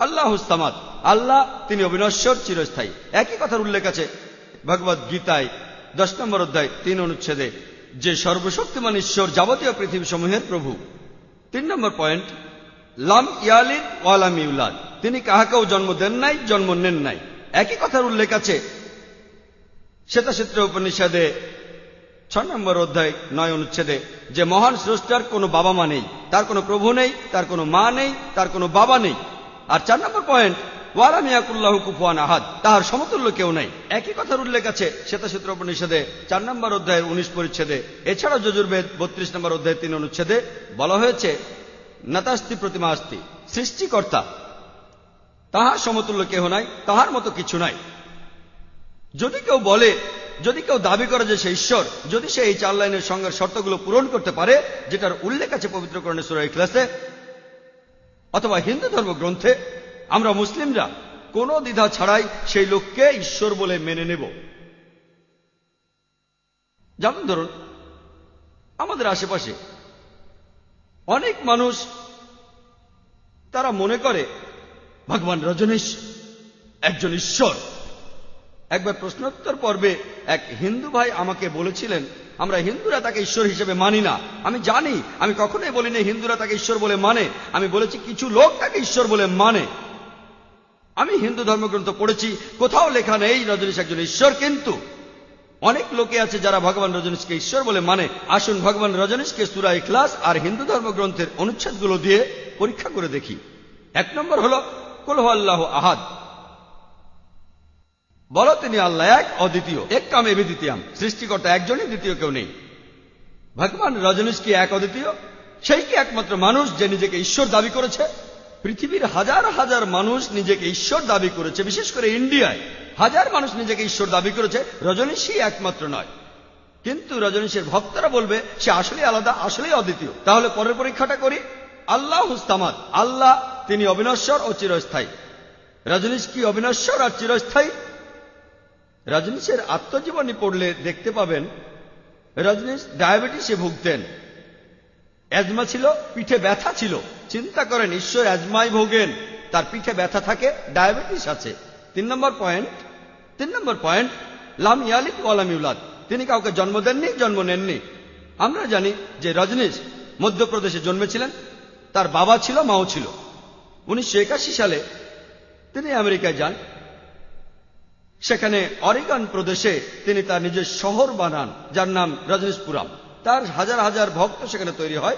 আল্লাহ হুস্তামাদ আল্লাহ, তিনি অবিনশ্বর চিরস্থায়ী। একই কথার উল্লেখ আছে ভগবত গীতায়, দশ নম্বর অধ্যায়, তিন অনুচ্ছেদে, যে সর্বশক্তিমান ঈশ্বর যাবতীয় পৃথিবী সমূহের প্রভু। তিন নম্বর পয়েন্ট, লাম ইয়ালিদ ওয়ালাম ইউলাদ। তিনি কাহাকেও জন্ম দেন নাই, জন্ম নেন নাই। একই কথার উল্লেখ আছে শ্বেতাক্ষেত্র উপনিষদে ছয় নম্বর অধ্যায়, নয় অনুচ্ছেদে, যে মহান স্রষ্টার কোনো বাবা মা নেই, তার কোনো প্রভু নেই, তার কোনো মা নেই, তার কোনো বাবা নেই। আর চার নম্বর পয়েন্ট ওয়ালাম ইয়াকুল্লাহ কুফুয়ান আহাদ, তাহার সমতুল্য কেউ নাই। একই কথার উল্লেখ আছে চার নম্বর অধ্যায়ের উনিশ পরিচ্ছেদে। যজুর্বেদ বত্রিশ নম্বর অধ্যায়ের তিন অনুচ্ছেদে বলা হয়েছে, নাতাস্তি সৃষ্টিকর্তা, তাহার সমতুল্য কেহ নাই, তাহার মতো কিছু নাই। যদি কেউ বলে, যদি কেউ দাবি করে যে সে ঈশ্বর, যদি সে এই চার লাইনের সঙ্গের শর্তগুলো পূরণ করতে পারে, যেটার উল্লেখ আছে পবিত্রকরণে সুরাই ক্লাসে অথবা হিন্দু ধর্ম গ্রন্থে আমরা মুসলিমরা কোনো দ্বিধা ছাড়াই সেই লোককে ঈশ্বর বলে মেনে নেব। যেমন ধরুন, আমাদের আশেপাশে অনেক মানুষ তারা মনে করে, ভগবান রজনীশ একজন ঈশ্বর। একবার প্রশ্নোত্তর পর্বে এক হিন্দু ভাই আমাকে বলেছিলেন, আমরা হিন্দুরা তাকে ঈশ্বর হিসেবে মানি না। আমি জানি, আমি কখনোই বলিনি হিন্দুরা তাকে ঈশ্বর বলে মানে। আমি বলেছি কিছু লোক তাকে ঈশ্বর বলে মানে। আমি হিন্দু ধর্মগ্রন্থ পড়েছি, কোথাও লেখা নেই রজনীশ একজন ঈশ্বর, কিন্তু অনেক লোকে আছে যারা ভগবান রজনীশকে ঈশ্বর বলে মানে। আসুন ভগবান রজনীশকে সুরা ইখলাস আর হিন্দু ধর্মগ্রন্থের অনুচ্ছেদগুলো দিয়ে পরীক্ষা করে দেখি। এক নম্বর হল কুলহ আল্লাহ আহাদ। বলো তিনি আল্লাহ এক, অদ্বিতীয়। এক কামে দ্বিতীয়াম সৃষ্টিকর্তা একজনই, দ্বিতীয় কেউ নেই। ভগবান রজনীশ কি এক, অদ্বিতীয়? সেই কি একমাত্র মানুষ যে নিজেকে ঈশ্বর দাবি করেছে? পৃথিবীর হাজার হাজার মানুষ নিজেকে ঈশ্বর দাবি করেছে, বিশেষ করে ইন্ডিয়ায়। হাজার মানুষ নিজেকে ঈশ্বর দাবি করেছে, রজনীশই একমাত্র নয়। কিন্তু রজনীশের ভক্তরা বলবে, সে আসলেই আলাদা, আসলেই অদ্বিতীয়। তাহলে পরের পরীক্ষাটা করি। আল্লাহ হুস্তামাদ আল্লাহ, তিনি অবিনশ্বর ও চিরস্থায়ী। রজনীশ কি অবিনশ্বর আর চিরস্থায়ী? রজনীশের আত্মজীবনী পড়লে দেখতে পাবেন, রজনীশ ডায়াবেটিসে ভুগতেন। অ্যাজমা ছিল, পিঠে ব্যথা ছিল। চিন্তা করেন, ঈশ্বর অ্যাজমায় ভোগেন, তার পিঠে ব্যথা থাকে, ডায়াবেটিস আছে। তিন নম্বর পয়েন্ট, তিন নম্বর পয়েন্ট, লাম ইয়ালিক ওয়ালাম ইউলাদ। তিনি কাউকে জন্ম দেননি, জন্ম নেননি। আমরা জানি যে রজনীশ মধ্যপ্রদেশে জন্মেছিলেন, তার বাবা ছিল, মাও ছিল। উনিশশো একাশি সালে তিনি আমেরিকায় যান সেখানে অরিগান প্রদেশে তিনি তার নিজের শহর বানান, যার নাম রজনীশপুরাম তার হাজার হাজার ভক্ত সেখানে তৈরি হয়।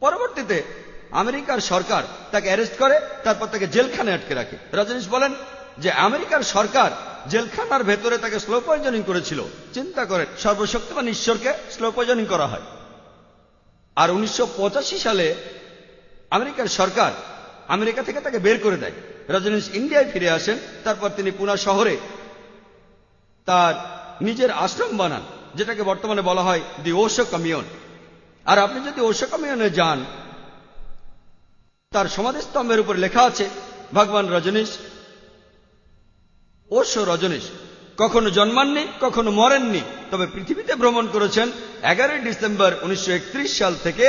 পরবর্তীতে আমেরিকার সরকার তাকে অ্যারেস্ট করে, তারপর তাকে জেলখানে আটকে রাখে। রজনীশ বলেন যে আমেরিকার সরকার জেলখানার ভেতরে তাকে স্লো পয়জনিং করেছিল। চিন্তা করে সর্বশক্তিমান ঈশ্বরকে স্লো পয়জনিং করা হয়। আর উনিশশো পঁচাশি সালে আমেরিকার সরকার আমেরিকা থেকে তাকে বের করে দেয়। রজনীশ ইন্ডিয়ায় ফিরে আসেন, তারপর তিনি পুনা শহরে তার নিজের আশ্রম বানান, যেটাকে বর্তমানে বলা হয় দি ওশো কমিউন। আর আপনি যদি ওশো কমিউনে যান, তার সমাধিস্তম্ভের উপর লেখা আছে, ভগবান রজনীশ, ওশো রজনীশ, কখনো জন্মাননি, কখনো মরেননি, তবে পৃথিবীতে ভ্রমণ করেছেন এগারোই ডিসেম্বর উনিশশো একত্রিশ সাল থেকে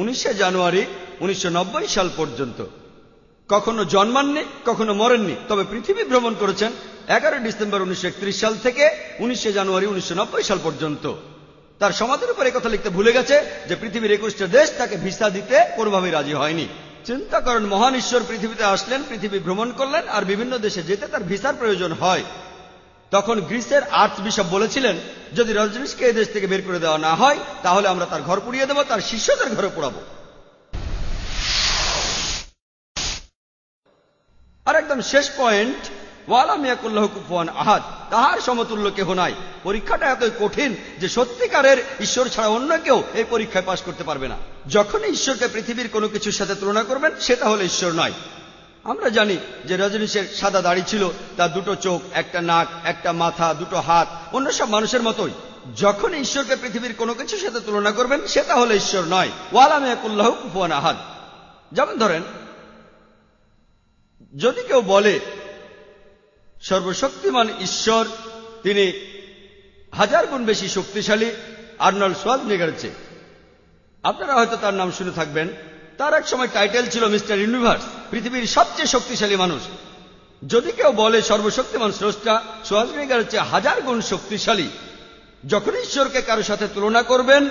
উনিশে জানুয়ারি উনিশশো নব্বই সাল পর্যন্ত। কখনো জন্মাননি, কখনো মরেননি। তবে পৃথিবী ভ্রমণ করেছেন এগারো ডিসেম্বর উনিশশো একত্রিশ সাল থেকে উনিশে জানুয়ারি উনিশশো নব্বই সাল পর্যন্ত। তার সমাধির উপর কথা লিখতে ভুলে গেছে যে পৃথিবীর একুশটা দেশ তাকে ভিসা দিতে কোনোভাবেই রাজি হয়নি। চিন্তা করেন, মহান ঈশ্বর পৃথিবীতে আসলেন, পৃথিবী ভ্রমণ করলেন, আর বিভিন্ন দেশে যেতে তার ভিসার প্রয়োজন হয়। তখন গ্রিসের আর্থ বিশপ বলেছিলেন, যদি রজনীশকে এই দেশ থেকে বের করে দেওয়া না হয়, তাহলে আমরা তার ঘর পুড়িয়ে দেবো, তার শিষ্যদের ঘরে পোড়াবো। আর একদম শেষ পয়েন্ট আহাদ। তাহার সমতুল্য কেহ নাই। পরীক্ষাটা এতই কঠিন যে সত্যিকারের ঈশ্বর ছাড়া অন্য কেউ এই পরীক্ষায় পাশ করতে পারবে না। যখনই ঈশ্বরকে পৃথিবীর কোনো কিছুর সাথে তুলনা করবেন সেটা হলো ঈশ্বর নয়। আমরা জানি যে রজনীশের সাদা দাড়ি ছিল, তার দুটো চোখ, একটা নাক, একটা মাথা, দুটো হাত, অন্য সব মানুষের মতোই। যখন ঈশ্বরকে পৃথিবীর কোনো কিছুর সাথে তুলনা করবেন সেটা হলো ঈশ্বর নয়। ওয়ালামিয়াকুল্লাহ কুফুয়ান আহাদ। যেমন ধরেন যদি কেউ বলে, সর্বশক্তিমান ঈশ্বর, তিনি হাজার গুণ বেশি শক্তিশালী আর্নল্ড সোয়াজনেগার চেয়ে। আপনারা হয়তো তার নাম শুনে থাকবেন। তার এক সময় টাইটেল ছিল মিস্টার ইউনিভার্স, পৃথিবীর সবচেয়ে শক্তিশালী মানুষ। যদি কেউ বলে, সর্বশক্তিমান স্রষ্টা সোয়াজনেগার চেয়ে হাজার গুণ শক্তিশালী, যখন ঈশ্বরকে কারও সাথে তুলনা করবেন,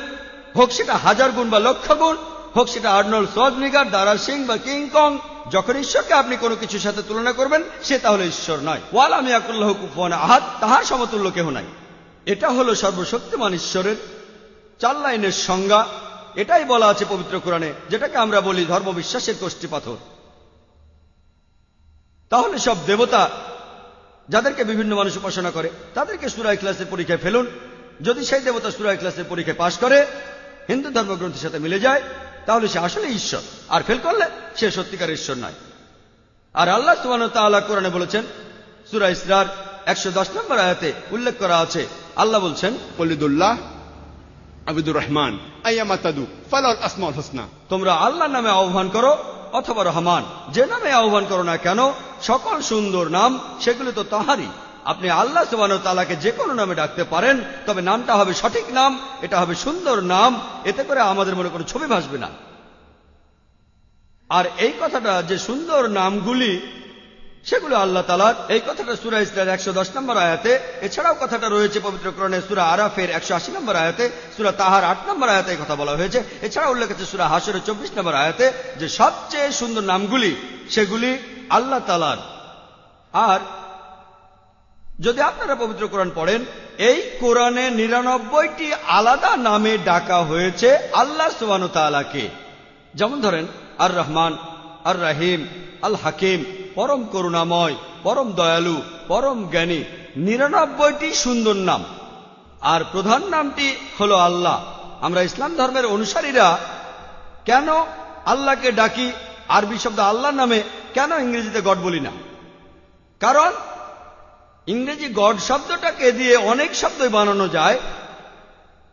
হোক সেটা হাজার গুণ বা লক্ষ গুণ, হোক সেটা আর্নল্ড সোয়াজনিগার দারা সিং বা কিং কং যখন ঈশ্বরকে আপনি কোনো কিছুর সাথে তুলনা করবেন, সে তাহলে ঈশ্বর নয়। ওয়াল আমি আকুল্লাহ কুফান আহাদ, তাহার সমতুল্য কেহ নাই। এটা হলো সর্বশক্তিমান ঈশ্বরের চার লাইনের সংজ্ঞা। এটাই বলা আছে পবিত্র কোরআনে, যেটাকে আমরা বলি ধর্মবিশ্বাসের কোষ্ঠী পাথর। তাহলে সব দেবতা যাদেরকে বিভিন্ন মানুষ উপাসনা করে, তাদেরকে সুরাই ক্লাসের পরীক্ষায় ফেলুন। যদি সেই দেবতা সুরাই ক্লাসের পরীক্ষায় পাশ করে, হিন্দু ধর্মগ্রন্থের সাথে মিলে যায় তাহলে সে আসলে ঈশ্বর। আর ফেল করলে সে সত্যিকার ঈশ্বর নয়। আর আল্লাহ সুবান তাআলা কোরআনে বলেছেন সুরা ইসরার একশো দশ নম্বর আয়াতে উল্লেখ করা আছে আল্লাহ বলছেন কলিদুল্লাহ আবিদুর রহমান ফালাল আসমাউল হোসনা। তোমরা আল্লাহর নামে আহ্বান করো অথবা রহমান। যে নামে আহ্বান করো না কেন সকল সুন্দর নাম সেগুলো তো তাহারই। আপনি আল্লাহ সুবান তালাকে যে কোনো নামে ডাকতে পারেন, তবে নামটা হবে সঠিক নাম, এটা হবে সুন্দর নাম, এতে করে আমাদের মনে কোনো ছবি ভাসবে না। আর এই কথাটা যে সুন্দর নামগুলি, সেগুলো আল্লাহ তালার এই কথাটা সুরা ইসলার একশো দশ নম্বর আয়াতে, এছাড়াও কথাটা রয়েছে পবিত্র করণে সুরা আরাফের একশো আশি নম্বর আয়াতে, সুরা তাহার আট নম্বর আয়াতে কথা বলা হয়েছে। এছাড়া উল্লেখ আছে সুরা হাসরের চব্বিশ নম্বর আয়াতে, যে সবচেয়ে সুন্দর নামগুলি, সেগুলি আল্লাহ তালার আর যদি আপনারা পবিত্র কোরআন পড়েন, এই কোরআনে নিরানব্বইটি আলাদা নামে ডাকা হয়েছে আল্লাহ সুবান যেমন ধরেন আর রহমান আর রাহিম আল হাকিম পরম করুণাময়, পরম দয়ালু, পরম জ্ঞানী, নিরানব্বইটি সুন্দর নাম। আর প্রধান নামটি হলো আল্লাহ। আমরা ইসলাম ধর্মের অনুসারীরা কেন আল্লাহকে ডাকি? আরবি শব্দ আল্লাহ নামে কেন ইংরেজিতে গড বলি না? কারণ ইংরেজি গড শব্দটাকে দিয়ে অনেক শব্দই বানানো যায়,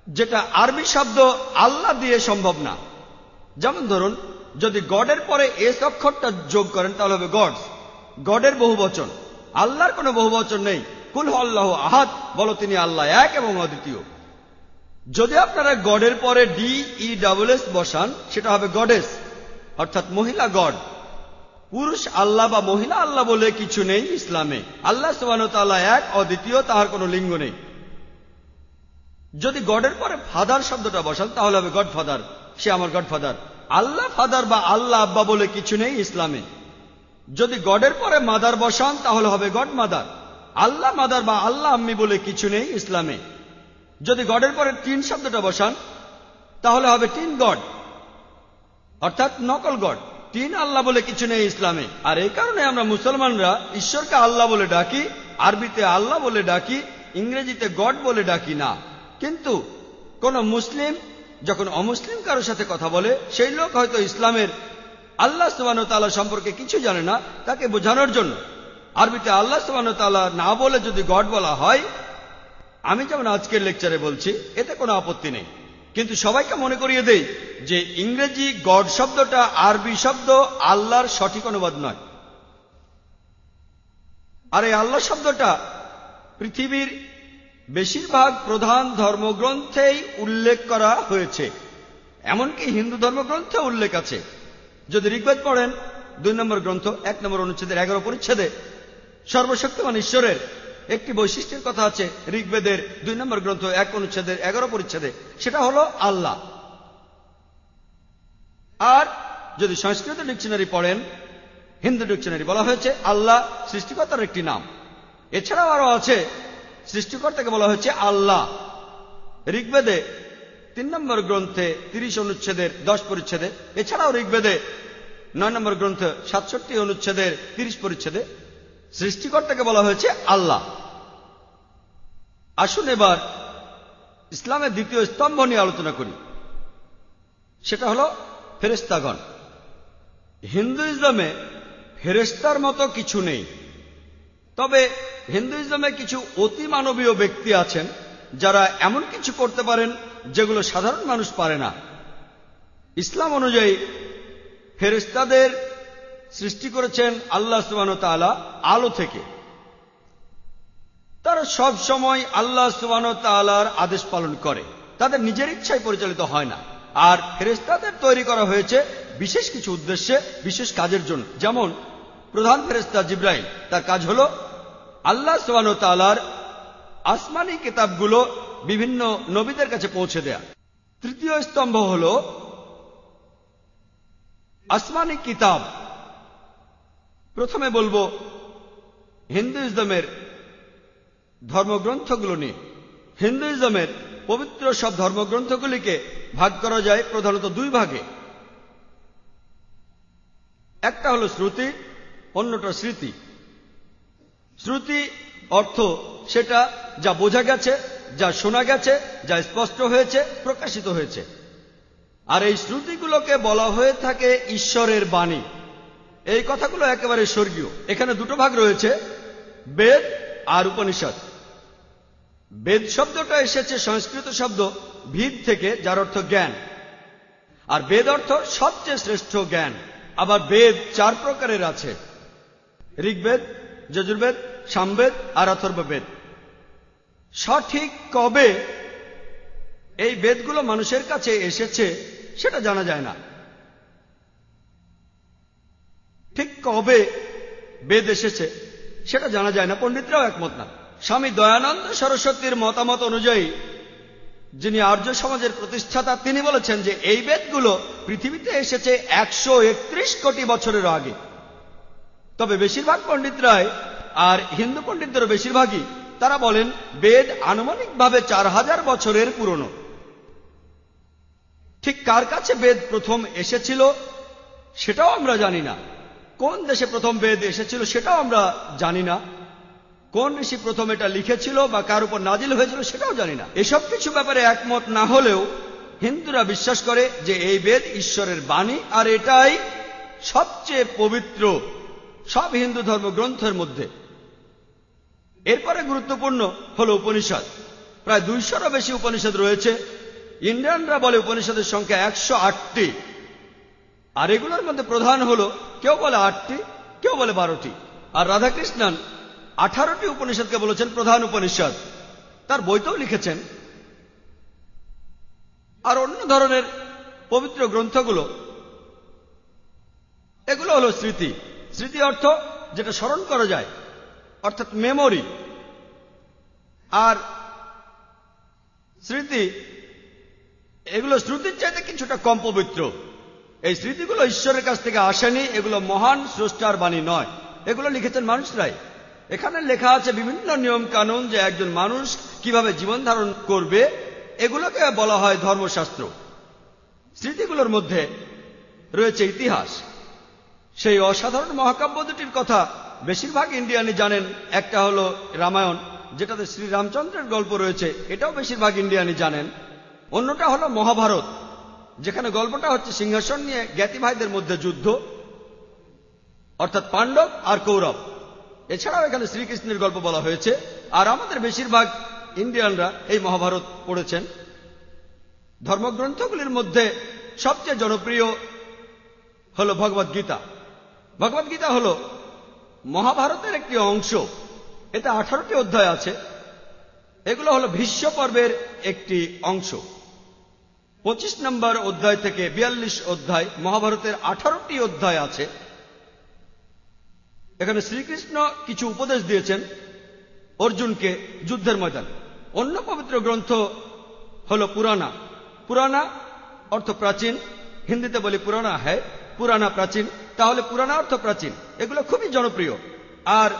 যেটা আরবি শব্দ আল্লাহ দিয়ে সম্ভব না। যেমন ধরুন, যদি গডের পরে এস অক্ষরটা যোগ করেন, তাহলে হবে গডস। গডের বহু বচন। আল্লাহর কোনো বহু বচন নেই। কুল আল্লাহ আহাদ, বলো তিনি আল্লাহ এক এবং অদ্বিতীয়। যদি আপনারা গডের পরে ডি ই ডাবল এস বসান, সেটা হবে গডেস, অর্থাৎ মহিলা গড। পুরুষ আল্লাহ বা মহিলা আল্লাহ বলে কিছু নেই ইসলামে। আল্লাহ সুবাহ এক, অদ্বিতীয় তাহার কোনো লিঙ্গ নেই। যদি গডের পরে ফাদার শব্দটা বসান, তাহলে হবে গড ফাদার সে আমার গড ফাদার আল্লাহ ফাদার বা আল্লাহ আব্বা বলে কিছু নেই ইসলামে। যদি গডের পরে মাদার বসান, তাহলে হবে গড মাদার। আল্লাহ মাদার বা আল্লাহ আম্মি বলে কিছু নেই ইসলামে। যদি গডের পরে তিন শব্দটা বসান, তাহলে হবে তিন গড, অর্থাৎ নকল গড। তিন আল্লাহ বলে কিছু নেই ইসলামে। আর এই কারণে আমরা মুসলমানরা ঈশ্বরকে আল্লাহ বলে ডাকি, আরবিতে আল্লাহ বলে ডাকি, ইংরেজিতে গড বলে ডাকি না। কিন্তু কোন মুসলিম যখন অমুসলিম কারোর সাথে কথা বলে, সেই লোক হয়তো ইসলামের আল্লাহ সুবান তালা সম্পর্কে কিছু জানে না, তাকে বোঝানোর জন্য। আরবিতে আল্লাহ সুবান তালা না বলে যদি গড বলা হয়, আমি যেমন আজকের লেকচারে বলছি, এতে কোনো আপত্তি নেই। কিন্তু সবাইকে মনে করিয়ে দেই যে ইংরেজি গড শব্দটা আরবি শব্দ আল্লাহর সঠিক অনুবাদ নয়। আর এই আল্লাহ শব্দটা পৃথিবীর বেশিরভাগ প্রধান ধর্মগ্রন্থেই উল্লেখ করা হয়েছে। এমনকি হিন্দু ধর্মগ্রন্থে উল্লেখ আছে। যদি ঋগ্বেদ পড়েন, দুই নম্বর গ্রন্থ, এক নম্বর অনুচ্ছেদের এগারো পরিচ্ছেদে সর্বশক্তিমান ঈশ্বরের একটি বৈশিষ্ট্যের কথা আছে, ঋগ্বেদের দুই নম্বর গ্রন্থ, এক অনুচ্ছেদের, এগারো পরিচ্ছেদে। সেটা হলো আল্লাহ। আর যদি সংস্কৃত ডিকশনারি পড়েন, হিন্দু ডিকশনারি বলা হয়েছে আল্লাহ সৃষ্টিকর্তার একটি নাম। এছাড়াও আরও আছে, সৃষ্টিকর্তাকে বলা হয়েছে আল্লাহ। ঋগ্বেদে তিন নম্বর গ্রন্থে তিরিশ অনুচ্ছেদের, দশ পরিচ্ছেদে। এছাড়াও ঋগ্বেদে নয় নম্বর গ্রন্থ সাতষট্টি অনুচ্ছেদের, তিরিশ পরিচ্ছেদে। সৃষ্টিকর্তাকে বলা হয়েছে আল্লাহ। আসুন এবার ইসলামের দ্বিতীয় স্তম্ভ নিয়ে আলোচনা করি। সেটা হল ফেরেস্তাগণ হিন্দুইজমে ফেরেস্তার মতো কিছু নেই। তবে হিন্দু হিন্দুইজমে কিছু অতি মানবীয় ব্যক্তি আছেন যারা এমন কিছু করতে পারেন যেগুলো সাধারণ মানুষ পারে না। ইসলাম অনুযায়ী ফেরেস্তাদের সৃষ্টি করেছেন আল্লাহ সুবান তালা আলো থেকে। তারা সব সময় আল্লাহ সুবান তালার আদেশ পালন করে। তাদের নিজের ইচ্ছায় পরিচালিত হয় না। আর ফেরেস্তাদের তৈরি করা হয়েছে বিশেষ কিছু উদ্দেশ্যে, বিশেষ কাজের জন্য। যেমন, প্রধান ফেরেস্তা জিব্রাইল, তার কাজ হল আল্লাহ সোয়ানো তালার আসমানি কিতাবগুলো বিভিন্ন নবীদের কাছে পৌঁছে দেয়া। তৃতীয় স্তম্ভ হল আসমানি কিতাব। প্রথমে বলব, হিন্দুইজমের ধর্মগ্রন্থগুলো নিয়ে। হিন্দুইজমের পবিত্র সব ধর্মগ্রন্থগুলিকে ভাগ করা যায় প্রধানত দুই ভাগে। একটা হল শ্রুতি, অন্যটা স্মৃতি। শ্রুতি অর্থ সেটা যা বোঝা গেছে, যা শোনা গেছে, যা স্পষ্ট হয়েছে, প্রকাশিত হয়েছে। আর এই শ্রুতিগুলোকে বলা হয়ে থাকে ঈশ্বরের বাণী। এই কথাগুলো একেবারে স্বর্গীয়। এখানে দুটো ভাগ রয়েছে, বেদ আর উপনিষদ। বেদ শব্দটা এসেছে সংস্কৃত শব্দ ভিদ থেকে, যার অর্থ জ্ঞান। আর বেদ অর্থ সবচেয়ে শ্রেষ্ঠ জ্ঞান। আবার বেদ চার প্রকারের আছে। ঋগ্বেদ, যজুর্বেদ, সামবেদ আর অথর্ববেদ। সঠিক কবে এই বেদগুলো মানুষের কাছে এসেছে, সেটা জানা যায় না। ঠিক কবে বেদ এসেছে সেটা জানা যায় না, পণ্ডিতরাও একমত না। স্বামী দয়ানন্দ সরস্বতীর মতামত অনুযায়ী যিনি আর্য সমাজের প্রতিষ্ঠাতা, তিনি বলেছেন যে এই বেদগুলো পৃথিবীতে এসেছে একশো একত্রিশ কোটি বছরের আগে। তবে বেশিরভাগ পণ্ডিতরাই, আর হিন্দু পণ্ডিতদেরও বেশিরভাগই, তারা বলেন বেদ আনুমানিকভাবে চার হাজার বছরের পুরনো। ঠিক কার কাছে বেদ প্রথম এসেছিল সেটাও আমরা জানি না। কোন দেশে প্রথম বেদ এসেছিল সেটাও আমরা জানি না। কোন ঋষি প্রথম এটা লিখেছিল বা কার উপর নাজিল হয়েছিল সেটাও জানি না। এসব কিছু ব্যাপারে একমত না হলেও হিন্দুরা বিশ্বাস করে যে এই বেদ ঈশ্বরের বাণী আর এটাই সবচেয়ে পবিত্র সব হিন্দু ধর্মগ্রন্থের মধ্যে। এরপরে গুরুত্বপূর্ণ হল উপনিষদ। প্রায় দুইশোরও বেশি উপনিষদ রয়েছে। ইন্ডিয়ানরা বলে উপনিষদের সংখ্যা একশো আটটি। আর এগুলোর মধ্যে প্রধান হল, কেউ বলে আটটি, কেউ বলে বারোটি। আর রাধাকৃষ্ণন আঠারোটি উপনিষদকে বলেছেন প্রধান উপনিষদ। তার বইতেও লিখেছেন। আর অন্য ধরনের পবিত্র গ্রন্থগুলো, এগুলো হলো স্মৃতি। স্মৃতি অর্থ যেটা স্মরণ করা যায়, অর্থাৎ মেমোরি। আর স্মৃতি, এগুলো শ্রুতির চাইতে কিছুটা কম পবিত্র। এই স্মৃতিগুলো ঈশ্বরের কাছ থেকে আসেনি, এগুলো মহান স্রষ্টার বাণী নয়। এগুলো লিখেছেন মানুষরাই। এখানে লেখা আছে বিভিন্ন নিয়ম কানুন যে একজন মানুষ কীভাবে জীবন ধারণ করবে, এগুলোকে বলা হয় ধর্মশাস্ত্র। স্মৃতিগুলোর মধ্যে রয়েছে ইতিহাস। সেই অসাধারণ মহাকাব্য দুটির কথা বেশিরভাগ ইন্ডিয়ানি জানেন। একটা হলো রামায়ণ, যেটাতে শ্রীরামচন্দ্রের গল্প রয়েছে, এটাও বেশিরভাগ ইন্ডিয়ানি জানেন। অন্যটা হলো মহাভারত। যেখানে গল্পটা হচ্ছে সিংহাসন নিয়ে জ্ঞাতি ভাইদের মধ্যে যুদ্ধ, অর্থাৎ পাণ্ডব আর কৌরব। এছাড়াও এখানে শ্রীকৃষ্ণের গল্প বলা হয়েছে, আর আমাদের বেশিরভাগ ইন্ডিয়ানরা এই মহাভারত পড়েছেন। ধর্মগ্রন্থগুলির মধ্যে সবচেয়ে জনপ্রিয় হল ভগবদ গীতা। ভগবদ গীতা হল মহাভারতের একটি অংশ। এতে আঠারোটি অধ্যায় আছে। এগুলো হল ভীষ্ম পর্বের একটি অংশ। পঁচিশ নম্বর অধ্যায় থেকে বিয়াল্লিশ অধ্যায়, মহাভারতের আঠারোটি অধ্যায় আছে। এখানে শ্রীকৃষ্ণ কিছু উপদেশ দিয়েছেন অর্জুনকে যুদ্ধের ময়দান। অন্য পবিত্র গ্রন্থ হল পুরানা পুরানা অর্থ প্রাচীন। হিন্দিতে বলি পুরানা হ্যায় পুরানা প্রাচীন। তাহলে পুরানা অর্থ প্রাচীন। এগুলো খুবই জনপ্রিয়। আর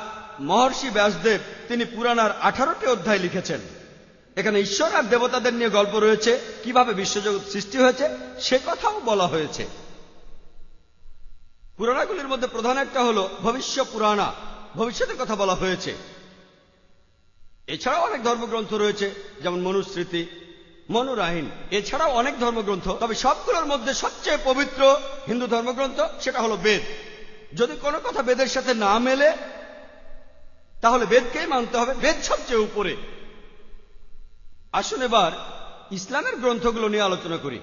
মহর্ষি ব্যাসদেব তিনি পুরানার আঠারোটি অধ্যায় লিখেছেন। এখানে ঈশ্বর আর দেবতাদের নিয়ে গল্প রয়েছে, কীভাবে বিশ্বজগৎ সৃষ্টি হয়েছে, সে কথাও বলা হয়েছে। পুরাণাগুলির মধ্যে প্রধান একটা হল ভবিষ্য পুরাণা। ভবিষ্যতের কথা বলা হয়েছে। এছাড়াও অনেক ধর্মগ্রন্থ রয়েছে, যেমন মনুস্মৃতি, মনুরাহীন। এছাড়াও অনেক ধর্মগ্রন্থ, তবে সবগুলোর মধ্যে সবচেয়ে পবিত্র হিন্দু ধর্মগ্রন্থ সেটা হলো বেদ। যদি কোনো কথা বেদের সাথে না মেলে, তাহলে বেদকেই মানতে হবে। বেদ সবচেয়ে উপরে। আসুন এবার ইসলামের গ্রন্থগুলো নিয়ে আলোচনা করি।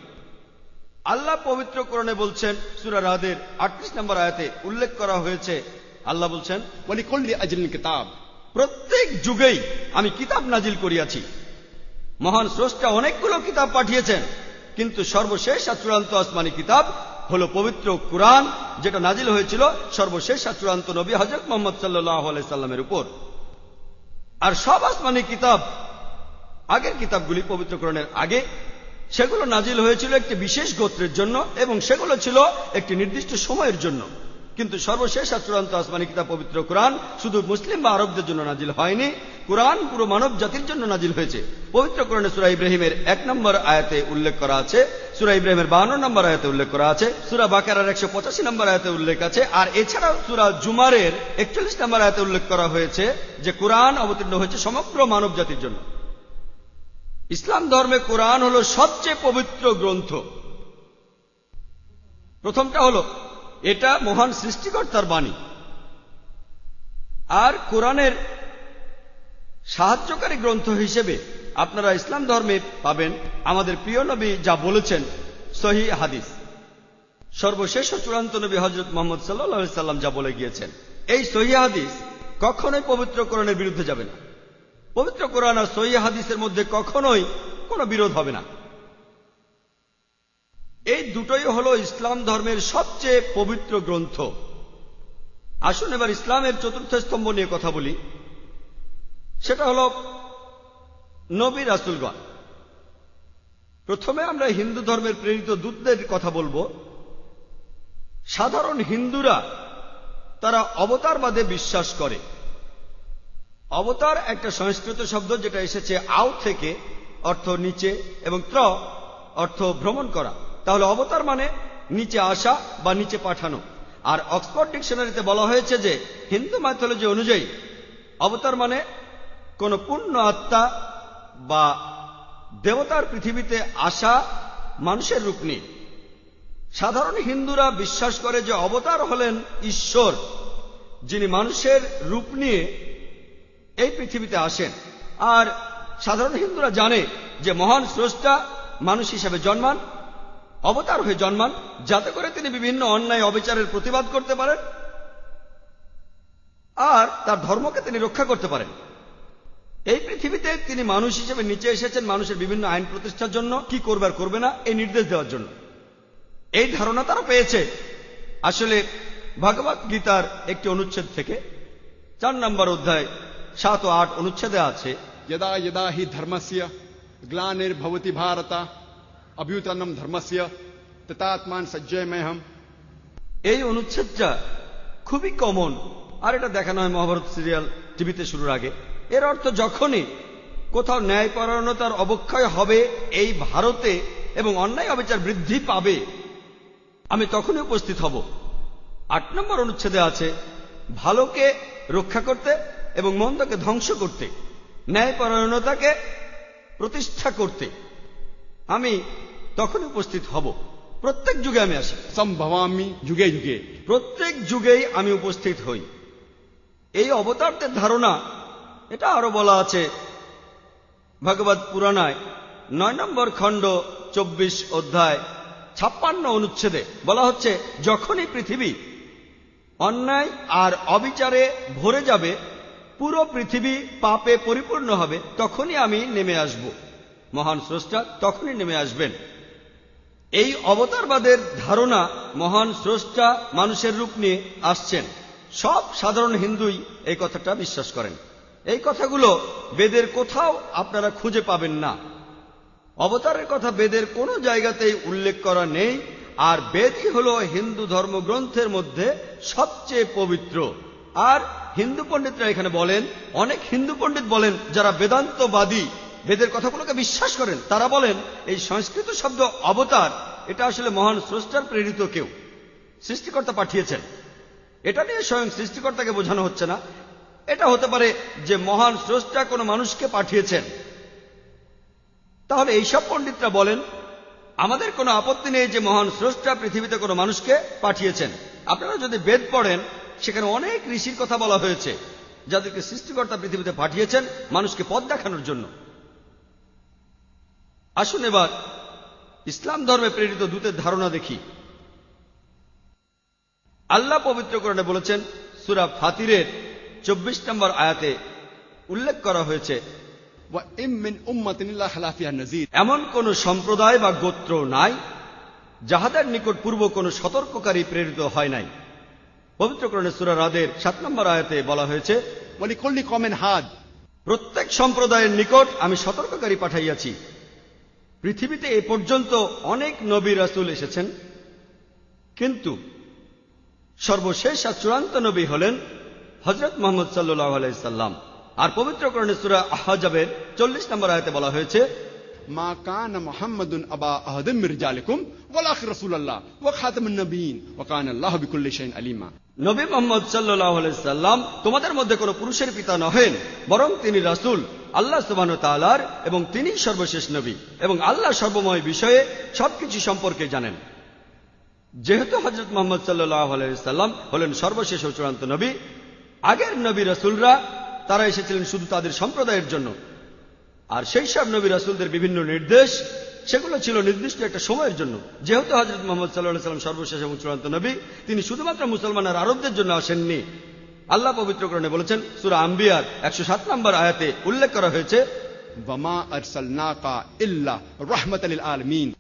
আল্লাহ পবিত্র কোরণে বলছেন সুরা রাদের আটত্রিশ নম্বর আয়াতে উল্লেখ করা হয়েছে। আল্লাহ বলছেন কিতাব। প্রত্যেক যুগেই আমি কিতাব নাজিল করিয়াছি। মহান স্রষ্টা অনেকগুলো কিতাব পাঠিয়েছেন কিন্তু সর্বশেষ আর চূড়ান্ত আসমানি কিতাব হল পবিত্র কোরআন যেটা নাজিল হয়েছিল সর্বশেষ আর চূড়ান্ত নবী হজরত মোহাম্মদ সাল্লাহ সাল্লামের উপর। আর সব আসমানি কিতাব আগের কিতাবগুলি পবিত্র কোরআনের আগে, সেগুলো নাজিল হয়েছিল একটি বিশেষ গোত্রের জন্য এবং সেগুলো ছিল একটি নির্দিষ্ট সময়ের জন্য। কিন্তু সর্বশেষ আর চূড়ান্ত আসমানি কিতাব পবিত্র কোরআন শুধু মুসলিম বা আরবদের জন্য নাজিল হয়নি। কোরআন পুরো মানব জাতির জন্য নাজিল হয়েছে। পবিত্র কোরআনে সুরা ইব্রাহিমের এক নম্বর আয়াতে উল্লেখ করা আছে, সুরা ইব্রাহিমের বাহান্ন নম্বর আয়াতে উল্লেখ করা আছে, সুরা বাকারার একশো পঁচাশি নম্বর আয়াতে উল্লেখ আছে, আর এছাড়াও সুরা জুমারের একচল্লিশ নম্বর আয়াতে উল্লেখ করা হয়েছে যে কোরআন অবতীর্ণ হয়েছে সমগ্র মানব জাতির জন্য। ইসলাম ধর্মে কোরআন হল সবচেয়ে পবিত্র গ্রন্থ। প্রথমটা হলো, এটা মহান সৃষ্টিকর্তার বাণী। আর কোরআনের সাহায্যকারী গ্রন্থ হিসেবে আপনারা ইসলাম ধর্মে পাবেন আমাদের প্রিয় নবী যা বলেছেন, সহি হাদিস। সর্বশেষ চূড়ান্ত নবী হজরত মোহাম্মদ সাল্লা সাল্লাম যা বলে গিয়েছেন, এই সহি হাদিস কখনোই পবিত্র কোরআনের বিরুদ্ধে যাবে না। পবিত্র কোরআন আর সহি হাদিসের মধ্যে কখনোই কোনো বিরোধ হবে না। এই দুটোই হল ইসলাম ধর্মের সবচেয়ে পবিত্র গ্রন্থ। আসুন এবার ইসলামের চতুর্থ স্তম্ভ নিয়ে কথা বলি। সেটা হল নবী রাসুলগণ। প্রথমে আমরা হিন্দু ধর্মের প্রেরিত দূতদের কথা বলব। সাধারণ হিন্দুরা তারা অবতারবাদে বিশ্বাস করে। অবতার একটা সংস্কৃত শব্দ যেটা এসেছে আউ থেকে, অর্থ নিচে এবং ত্র, অর্থ ভ্রমণ করা। তাহলে অবতার মানে নিচে আসা বা নিচে পাঠানো। আর অক্সফোর্ড ডিকশনারিতে বলা হয়েছে যে, হিন্দু মাইথোলজি অনুযায়ী অবতার মানে কোন পূর্ণ আত্মা বা দেবতার পৃথিবীতে আসা মানুষের রূপ নিয়ে। সাধারণ হিন্দুরা বিশ্বাস করে যে অবতার হলেন ঈশ্বর, যিনি মানুষের রূপ নিয়ে এই পৃথিবীতে আসেন। আর সাধারণ হিন্দুরা জানে যে মহান স্রষ্টা মানুষ হিসেবে জন্মান, অবতার হয়ে জন্মান, যাতে করে তিনি বিভিন্ন অন্যায় অবিচারের প্রতিবাদ করতে পারেন আর তার ধর্মকে তিনি রক্ষা করতে পারেন। এই পৃথিবীতে তিনি মানুষ হিসেবে নিচে এসেছেন মানুষের বিভিন্ন আইন প্রতিষ্ঠার জন্য, কি করবার করবে না, এই নির্দেশ দেওয়ার জন্য। এই ধারণা তারা পেয়েছে। আসলে ভগবত গীতার একটি অনুচ্ছেদ থেকে, চার নম্বর অধ্যায় সাত ও আট অনুচ্ছেদে আছে यदा यदा हि धर्मस्य ग्लानिर्भवति भारत अभ्युत्थानं धर्मस्य तथात्मान सज्जयमयहम এই অনুচ্ছেদটা খুবই কমন আর এটা দেখানো হয় মহাভারত সিরিয়াল টিভিতে শুরুর আগে এর অর্থ যখনই কোথাও ন্যায়পরায়ণতার অবক্ষয় হবে এই ভারতে এবং অন্যায় অবিচার বৃদ্ধি পাবে আমি তখনই উপস্থিত হব আট নম্বর অনুচ্ছেদে আছে ভালোকে রক্ষা করতে এবং মন্দকে ধ্বংস করতে ন্যায়পরায়ণতাকে প্রতিষ্ঠা করতে আমি তখন উপস্থিত হব। প্রত্যেক যুগে আমি আসি। সম্ভবামি যুগে যুগে। প্রত্যেক যুগেই আমি উপস্থিত হই। এই অবতারদের ধারণা এটা আরও বলা আছে ভগবত পুরাণায় নয় নম্বর খণ্ড চব্বিশ অধ্যায় ছাপ্পান্ন অনুচ্ছেদে বলা হচ্ছে যখনই পৃথিবী অন্যায় আর অবিচারে ভরে যাবে পুরো পৃথিবী পাপে পরিপূর্ণ হবে, তখনই আমি নেমে আসব। মহান স্রষ্টা তখনই নেমে আসবেন। এই অবতারবাদের ধারণা মহান স্রষ্টা মানুষের রূপ নিয়ে আসছেন। সব সাধারণ হিন্দুই এই কথাটা বিশ্বাস করেন। এই কথাগুলো বেদের কোথাও আপনারা খুঁজে পাবেন না। অবতারের কথা বেদের কোনো জায়গাতেই উল্লেখ করা নেই, আর বেদই হল হিন্দু ধর্মগ্রন্থের মধ্যে সবচেয়ে পবিত্র। আর হিন্দু পণ্ডিতরা এখানে বলেন, অনেক হিন্দু পণ্ডিত বলেন, যারা বেদান্তবাদী, বেদের কথাগুলোকে বিশ্বাস করেন, তারা বলেন, এই সংস্কৃত শব্দ অবতার, এটা আসলে মহান স্রষ্টার প্রেরিত কেউ, সৃষ্টিকর্তা পাঠিয়েছেন। এটা নিয়ে স্বয়ং সৃষ্টিকর্তাকে বোঝানো হচ্ছে না। এটা হতে পারে যে মহান স্রষ্টা কোনো মানুষকে পাঠিয়েছেন। তাহলে এইসব পণ্ডিতরা বলেন, আমাদের কোনো আপত্তি নেই যে মহান স্রষ্টা পৃথিবীতে কোনো মানুষকে পাঠিয়েছেন। আপনারা যদি বেদ পড়েন সেখানে অনেক ঋষির কথা বলা হয়েছে যাদেরকে সৃষ্টিকর্তা পৃথিবীতে পাঠিয়েছেন মানুষকে পথ দেখানোর জন্য। আসুন এবার ইসলাম ধর্মে প্রেরিত দূতের ধারণা দেখি। আল্লাহ পবিত্রকরণে বলেছেন সুরা ফাতিরের চব্বিশ নম্বর আয়াতে উল্লেখ করা হয়েছে এমন কোন সম্প্রদায় বা গোত্র নাই যাহাদের নিকট পূর্ব কোন সতর্ককারী প্রেরিত হয় নাই। পবিত্রকরণের সুরা রাদের সাত নম্বর আয়তে বলা হয়েছে ওয়ালিকল্লি কমেন হাদ। প্রত্যেক সম্প্রদায়ের নিকট আমি সতর্ককারী পাঠাইয়াছি। পৃথিবীতে এ পর্যন্ত অনেক নবী রাসুল এসেছেন কিন্তু সর্বশেষ আর চূড়ান্ত নবী হলেন হজরত মোহাম্মদ সাল্লাহ আলাইসাল্লাম আর পবিত্রকরণে সুরা আহাজাবের চল্লিশ নম্বর আয়তে বলা হয়েছে মা কান আবা আহদম মির্জালিকুম রসুল্লাহ ও খাতম নবীন ও কান আল্লাহ আলিমা। নবী মোহাম্মদ সাল্লাহ সাল্লাম তোমাদের মধ্যে কোন পুরুষের পিতা নহেন, বরং তিনি রাসুল, আল্লাহ সুবাহ তালার এবং তিনি সর্বশেষ নবী এবং আল্লাহ সর্বময় বিষয়ে সবকিছু সম্পর্কে জানেন। যেহেতু হজরত মোহাম্মদ সাল্লাহ সাল্লাম হলেন সর্বশেষ ও চূড়ান্ত নবী, আগের নবী রাসুলরা তারা এসেছিলেন শুধু তাদের সম্প্রদায়ের জন্য আর সেই সব নবী রাসুলদের বিভিন্ন নির্দেশ, সেগুলো ছিল নির্দিষ্ট একটা সময়ের জন্য। যেহেতু হজরত মোহাম্মদ সাল্লাহ সাল্লাম সর্বশেষ এবং চূড়ান্ত নবী, তিনি শুধুমাত্র মুসলমান আর আরবদের জন্য আসেননি। আল্লাহ পবিত্রকরণে বলেছেন, সুরা আম্বিয়ার একশো সাত নম্বর আয়াতে উল্লেখ করা হয়েছে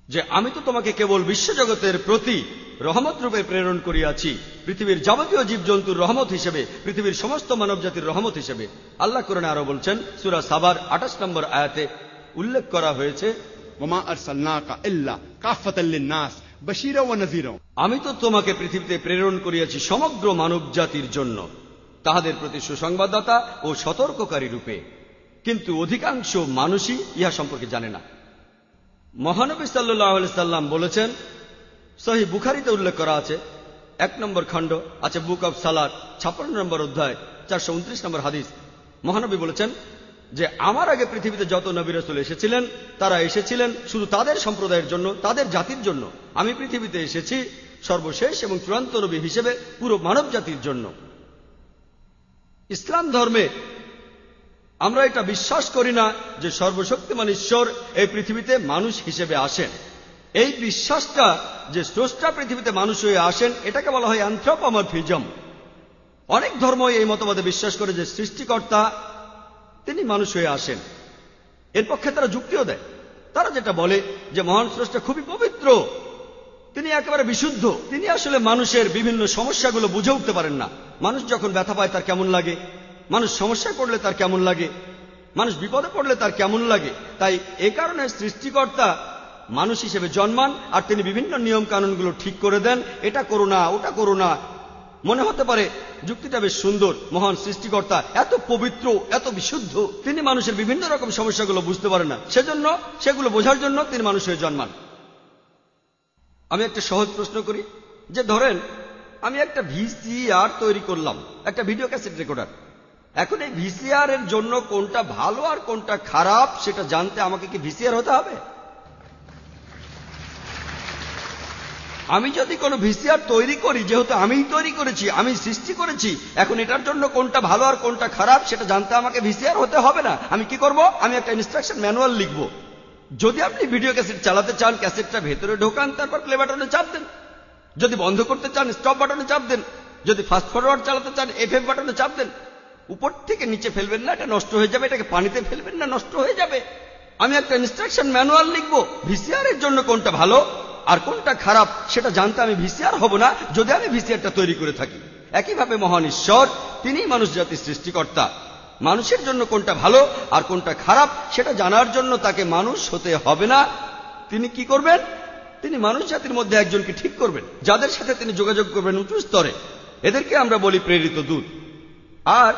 যে আমি তো তোমাকে কেবল বিশ্বজগতের প্রতি রহমত রূপে প্রেরণ করিয়াছি পৃথিবীর যাবতীয় জীবজন্তুর রহমত হিসেবে পৃথিবীর সমস্ত মানবজাতির রহমত হিসেবে। আল্লাহ কোরআনে আরও বলছেন সুরা সাবার আঠাশ নম্বর আয়াতে উল্লেখ করা হয়েছে আমি তো তোমাকে পৃথিবীতে প্রেরণ করিয়াছি সমগ্র মানব জাতির জন্য তাহাদের প্রতি সুসংবাদদাতা ও সতর্ককারী রূপে। কিন্তু অধিকাংশ মানুষই ইহা সম্পর্কে জানে না। মহানবী সাল্লাহ সাল্লাম বলেছেন সহি বুখারিতে উল্লেখ করা আছে, এক নম্বর খণ্ড আছে বুক অব সালাদ ছাপ্পান্ন নম্বর অধ্যায়, চারশো উনত্রিশ নম্বর হাদিস। মহানবী বলেছেন যে, আমার আগে পৃথিবীতে যত নবী রসুল এসেছিলেন, তারা এসেছিলেন শুধু তাদের সম্প্রদায়ের জন্য, তাদের জাতির জন্য। আমি পৃথিবীতে এসেছি সর্বশেষ এবং চূড়ান্ত নবী হিসেবে পুরো মানব জাতির জন্য। ইসলাম ধর্মে আমরা এটা বিশ্বাস করি না যে সর্বশক্তিমান ঈশ্বর এই পৃথিবীতে মানুষ হিসেবে আসেন। এই বিশ্বাসটা যে স্রষ্টা পৃথিবীতে মানুষ হয়ে আসেন, এটাকে বলা হয় অ্যান্থ্রোপমরফিজম। অনেক ধর্মই এই মতবাদে বিশ্বাস করে যে সৃষ্টিকর্তা, তিনি মানুষ হয়ে আসেন। এর পক্ষে তারা যুক্তিও দেয়। তারা যেটা বলে যে মহান স্রষ্টা খুবই পবিত্র, তিনি একেবারে বিশুদ্ধ, তিনি আসলে মানুষের বিভিন্ন সমস্যাগুলো বুঝে উঠতে পারেন না। মানুষ যখন ব্যথা পায় তার কেমন লাগে? মানুষ সমস্যায় পড়লে তার কেমন লাগে? মানুষ বিপদে পড়লে তার কেমন লাগে? তাই এ কারণে সৃষ্টিকর্তা মানুষ হিসেবে জন্মান আর তিনি বিভিন্ন নিয়ম কানুনগুলো ঠিক করে দেন। এটা করো না, ওটা করো না। মনে হতে পারে যুক্তিটা বেশ সুন্দর, মহান সৃষ্টিকর্তা, এত পবিত্র, এত বিশুদ্ধ। তিনি মানুষের বিভিন্ন রকম সমস্যাগুলো বুঝতে পারে না। সেজন্য, সেগুলো বোঝার জন্য তিনি মানুষ হয়ে জন্মান। আমি একটা সহজ প্রশ্ন করি। যে ধরেন, আমি একটা ভিসিআর তৈরি করলাম, একটা ভিডিও ক্যাসেট রেকর্ডার। এখন এই ভিসিআর এর জন্য কোনটা ভালো আর কোনটা খারাপ, সেটা জানতে আমাকে কি ভিসিআর হতে হবে? আমি যদি কোনো ভিসিআর তৈরি করি, যেহেতু আমিই তৈরি করেছি আমি সৃষ্টি করেছি, এখন এটার জন্য কোনটা ভালো আর কোনটা খারাপ, সেটা জানতে আমাকে ভিসিআর হতে হবে না। আমি কি করব? আমি একটা ইনস্ট্রাকশন ম্যানুয়াল লিখব। যদি আপনি ভিডিও ক্যাসেট চালাতে চান ক্যাসেটটা ভেতরে ঢোকান, তারপর প্লে বাটনে চাপ দেন। যদি বন্ধ করতে চান স্টপ বাটনে চাপ দেন। যদি ফাস্ট ফরওয়ার্ড চালাতে চান এফ এফ বাটনে চাপ দেন। উপর থেকে নিচে ফেলবেন না, এটা নষ্ট হয়ে যাবে, এটাকে পানিতে ফেলবেন না, নষ্ট হয়ে যাবে। আমি একটা ইনস্ট্রাকশন ম্যানুয়াল লিখব ভিসিআর এর জন্য কোনটা ভালো আর কোনটা খারাপ সেটা জানতে আমি ভিসিআর হব না, যদি আমি ভিসিআরটা তৈরি করে থাকি। একইভাবে মহান ঈশ্বর, তিনিই মানুষ জাতির সৃষ্টিকর্তা। মানুষের জন্য কোনটা ভালো আর কোনটা খারাপ সেটা জানার জন্য তাকে মানুষ হতে হবে না। তিনি কি করবেন? তিনি মানুষ জাতির মধ্যে একজনকে ঠিক করবেন, যাদের সাথে তিনি যোগাযোগ করবেন উঁচু স্তরে। এদেরকে আমরা বলি প্রেরিত দূত। আর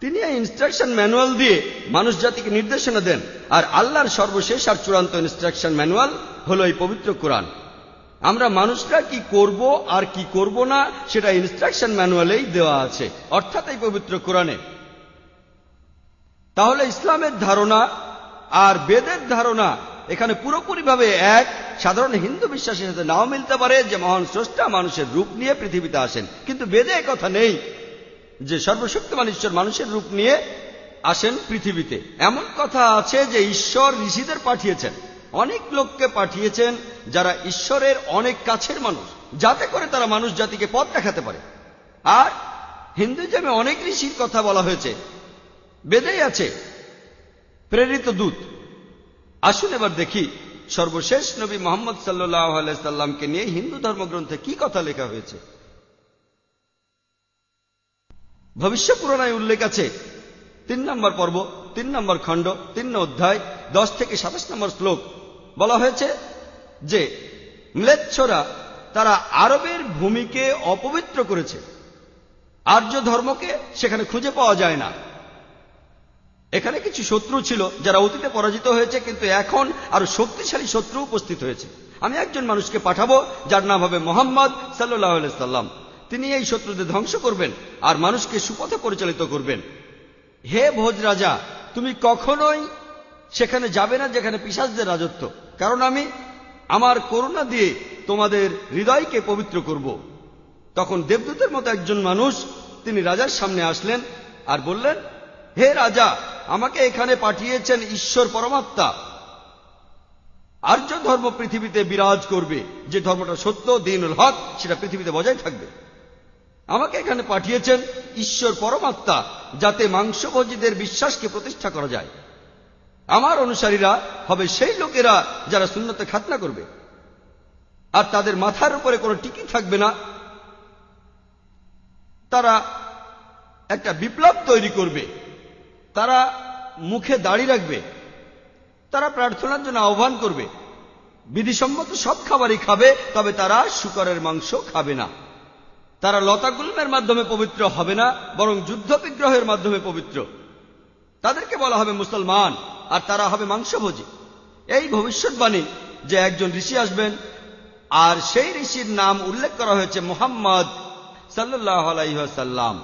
তিনি এই ইনস্ট্রাকশন ম্যানুয়াল দিয়ে মানুষ জাতিকে নির্দেশনা দেন। আর আল্লাহর সর্বশেষ আর চূড়ান্ত ইনস্ট্রাকশন ম্যানুয়াল হলো এই পবিত্র কোরআন। আমরা মানুষরা কি করব আর কি করব না সেটা ইনস্ট্রাকশন ম্যানুয়ালেই দেওয়া আছে। অর্থাৎ এই পবিত্র কোরআনে। তাহলে ইসলামের ধারণা আর বেদের ধারণা এখানে পুরোপুরিভাবে এক। সাধারণ হিন্দু বিশ্বাসের সাথে নাও মিলতে পারে যে মহান স্রষ্টা মানুষের রূপ নিয়ে পৃথিবীতে আসেন। কিন্তু বেদে কথা নেই। যে সর্বশক্তিমান ঈশ্বর মানুষের রূপ নিয়ে আসেন পৃথিবীতে। এমন কথা আছে যে ঈশ্বর ঋষিদের পাঠিয়েছেন। অনেক লোককে পাঠিয়েছেন যারা ঈশ্বরের অনেক কাছের মানুষ। যাতে করে তারা মানুষ জাতিকে পথ দেখাতে পারে। আর হিন্দুজমে অনেক ঋষির কথা বলা হয়েছে। বেদেই আছে, প্রেরিত দূত। আসুন এবার দেখি সর্বশেষ নবী মোহাম্মদ সাল্লাহ সাল্লামকে নিয়ে হিন্দু ধর্মগ্রন্থে কি কথা লেখা হয়েছে। ভবিষ্য পুরাণায় উল্লেখ আছে, তিন নম্বর পর্ব, তিন নম্বর খণ্ড, তিন অধ্যায়, দশ থেকে সাতাশ নম্বর শ্লোক। বলা হয়েছে যে, ম্লেচ্ছরা তারা আরবের ভূমিকে অপবিত্র করেছে। আর্য ধর্মকে সেখানে খুঁজে পাওয়া যায় না। এখানে কিছু শত্রু ছিল যারা অতীতে পরাজিত হয়েছে, কিন্তু এখন আরও শক্তিশালী শত্রু উপস্থিত হয়েছে। আমি একজন মানুষকে পাঠাবো যার নাম হবে মোহাম্মদ সাল্লাহ সাল্লাম তিনি এই শত্রুদের ধ্বংস করবেন আর মানুষকে সুপথে পরিচালিত করবেন। হে ভোজ রাজা, তুমি কখনোই সেখানে যাবে না যেখানে পিসাজদের রাজত্ব। কারণ আমি আমার করুণা দিয়ে তোমাদের হৃদয়কে পবিত্র করব। তখন দেবদূতের মতো একজন মানুষ তিনি রাজার সামনে আসলেন আর বললেন, হে রাজা, আমাকে এখানে পাঠিয়েছেন ঈশ্বর পরমাত্মা। আর্য ধর্ম পৃথিবীতে বিরাজ করবে। যে ধর্মটা সত্য, দিনুল হক, সেটা পৃথিবীতে বজায় থাকবে। আমাকে এখানে পাঠিয়েছেন ঈশ্বর পরমাত্মা, যাতে মাংসভোজীদের বিশ্বাসকে প্রতিষ্ঠা করা যায়। আমার অনুসারীরা হবে সেই লোকেরা যারা শূন্যতে খাতনা করবে। আর তাদের মাথার উপরে কোনো টিকি থাকবে না। তারা একটা বিপ্লব তৈরি করবে। তারা মুখে দাড়ি রাখবে। তারা প্রার্থনার জন্য আহ্বান করবে। বিধিসম্মত সব খাবারই খাবে, তবে তারা শুকরের মাংস খাবে না। তারা লতা লতাগুলমের মাধ্যমে পবিত্র হবে না, বরং যুদ্ধ বিগ্রহের মাধ্যমে পবিত্র। তাদেরকে বলা হবে মুসলমান, আর তারা হবে মাংসভোজী। এই ভবিষ্যৎবাণী যে একজন ঋষি আসবেন, আর সেই ঋষির নাম উল্লেখ করা হয়েছে মোহাম্মদ সাল্লাহ আলাইসাল্লাম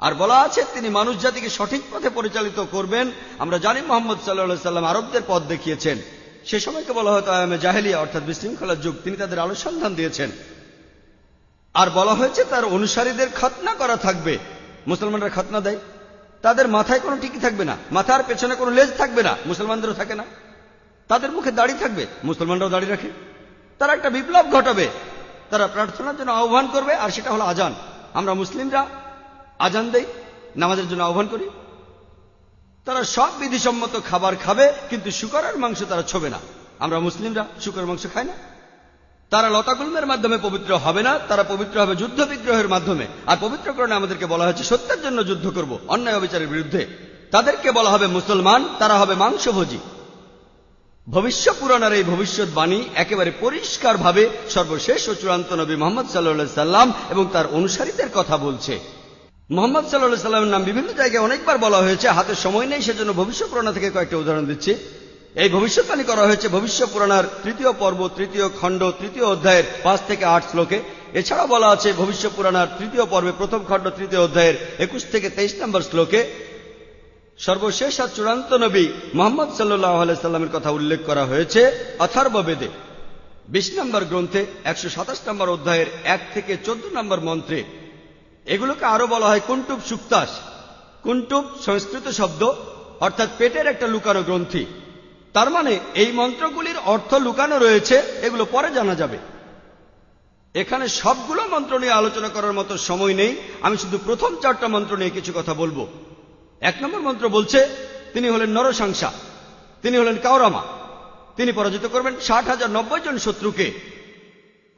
আর বলা আছে, তিনি মানুষ জাতিকে সঠিক পথে পরিচালিত করবেন। আমরা জানি মোহাম্মদ সাল্লাহ সাল্লাম আরবদের পথ দেখিয়েছেন। সে সময়কে বলা হয়তো আয়ামে জাহেলিয়া, অর্থাৎ বিশৃঙ্খলার যুগ। তিনি তাদের আলোসন্ধান দিয়েছেন। আর বলা হয়েছে তার অনুসারীদের খতনা করা থাকবে। মুসলমানরা খতনা দেয়। তাদের মাথায় কোনো টিকি থাকবে না। মাথার পেছনে কোনো লেজ থাকবে না। মুসলমানদেরও থাকে না। তাদের মুখে দাড়ি থাকবে। মুসলমানরাও দাড়ি রাখে। তারা একটা বিপ্লব ঘটাবে। তারা প্রার্থনার জন্য আহ্বান করবে, আর সেটা হলো আজান। আমরা মুসলিমরা আজান দেই, নামাজের জন্য আহ্বান করি। তারা সব বিধিসম্মত খাবার খাবে, কিন্তু শুকরের মাংস তারা ছোবে না। আমরা মুসলিমরা শুকরের মাংস খাই না। তারা লতাগুলমের মাধ্যমে পবিত্র হবে না, তারা পবিত্র হবে যুদ্ধ বিগ্রহের মাধ্যমে। আর পবিত্রকরণে আমাদেরকে বলা হয়েছে, সত্যের জন্য যুদ্ধ করব, অন্যায় অবিচারের বিরুদ্ধে। তাদেরকে বলা হবে মুসলমান, তারা হবে মাংসভোজী। ভবিষ্য পুরাণের এই ভবিষ্যৎবাণী একেবারে পরিষ্কারভাবে সর্বশেষ ও চূড়ান্ত নবী মোহাম্মদ সাল্লা সাল্লাম এবং তার অনুসারীদের কথা বলছে। মোহাম্মদ সাল্লাহ সাল্লামের নাম বিভিন্ন জায়গায় অনেকবার বলা হয়েছে, হাতে সময় নেই, সেজন্য ভবিষ্য পুরাণা থেকে কয়েকটা উদাহরণ দিচ্ছি। এই ভবিষ্যৎবাণী করা হয়েছে ভবিষ্য পুরাণার তৃতীয় পর্ব, তৃতীয় খণ্ড, তৃতীয় অধ্যায়ের পাঁচ থেকে আট শ্লোকে। এছাড়া বলা আছে ভবিষ্য পুরাণার তৃতীয় পর্বে প্রথম খণ্ড, তৃতীয় অধ্যায়ের একুশ থেকে তেইশ নম্বর শ্লোকে। সর্বশেষ আর চূড়ান্ত নবী মোহাম্মদ সাল্লাহ সাল্লামের কথা উল্লেখ করা হয়েছে অথার্ব বেদে। বিশ নম্বর গ্রন্থে, একশো সাতাশ নম্বর অধ্যায়ের এক থেকে চোদ্দ নম্বর মন্ত্রে এগুলোকে আরও বলা হয় কুন্টুব সুক্তাস। কুন্টুব সংস্কৃত শব্দ, অর্থাৎ পেটের একটা লুকানো গ্রন্থি। তার মানে এই মন্ত্রগুলির অর্থ লুকানো রয়েছে, এগুলো পরে জানা যাবে। এখানে সবগুলো মন্ত্র নিয়ে আলোচনা করার মতো সময় নেই, আমি শুধু প্রথম চারটা মন্ত্র নিয়ে কিছু কথা বলব। এক নম্বর মন্ত্র বলছে, তিনি হলেন নরসংসা, তিনি হলেন কাউরামা তিনি পরাজিত করবেন ষাট হাজার নব্বই জন শত্রুকে।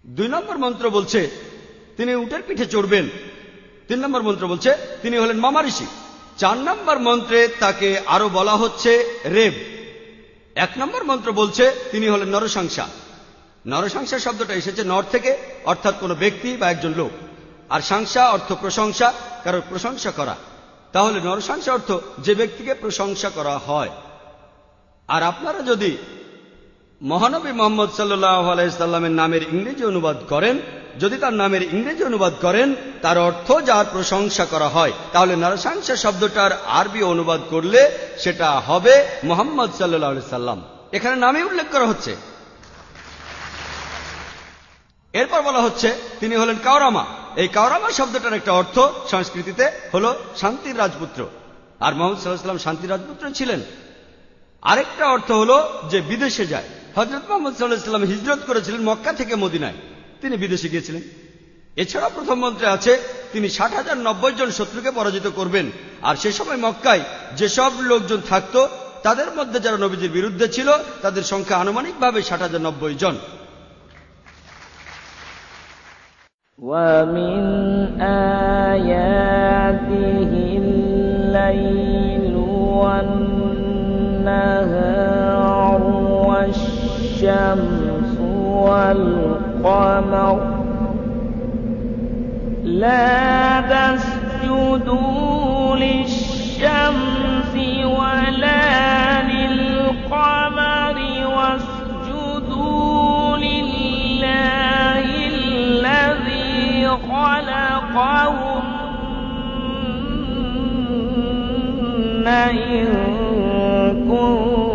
দুই নম্বর মন্ত্র বলছে, তিনি উটের পিঠে চড়বেন। তিন নম্বর মন্ত্র বলছে, তিনি হলেন মামা ঋষি চার নম্বর মন্ত্রে তাকে আরও বলা হচ্ছে রেব। এক নম্বর মন্ত্র বলছে, তিনি হলেন নরসংসা। নরসংসা শব্দটা এসেছে নর থেকে, অর্থাৎ কোনো ব্যক্তি বা একজন লোক। আর সংসা অর্থ প্রশংসা কারোর প্রশংসা করা। তাহলে নরসংসা অর্থ যে ব্যক্তিকে প্রশংসা করা হয়। আর আপনারা যদি মহানবী মোহাম্মদ সাল্লাহ আলাইসাল্লামের নামের ইংরেজি অনুবাদ করেন যদি তার নামের ইংরেজি অনুবাদ করেন, তার অর্থ যার প্রশংসা করা হয়, তাহলে নরসংসা শব্দটার আরবি অনুবাদ করলে সেটা হবে মোহাম্মদ সাল্লাহ সাল্লাম। এখানে নামে উল্লেখ করা হচ্ছে। এরপর বলা হচ্ছে, তিনি হলেন কাওরামা। এই কাওরামা শব্দটার একটা অর্থ সংস্কৃতিতে হল শান্তির রাজপুত্র। আর মোহাম্মদ সাল্লাহাম শান্তির রাজপুত্র ছিলেন। আরেকটা অর্থ হলো যে বিদেশে যায়। হজরত মোহাম্মদ সাল্লাহাম হিজরত করেছিলেন মক্কা থেকে মদিনায়। তিনি বিদেশে গিয়েছিলেন এছাড়া প্রথম মন্ত্রে আছে তিনি ষাট হাজার নব্বই জন শত্রুকে পরাজিত করবেন আর সে সময় মক্কায় যেসব লোকজন থাকত তাদের মধ্যে যারা নবীজির বিরুদ্ধে ছিল তাদের সংখ্যা আনুমানিকভাবে ষাট হাজার নব্বই জন ومن آياته الليل والنهار والشمس والقمر القمر لا تسجدوا للشمس ولا للقمر واسجدوا لله الذي خلقهن إن كنتم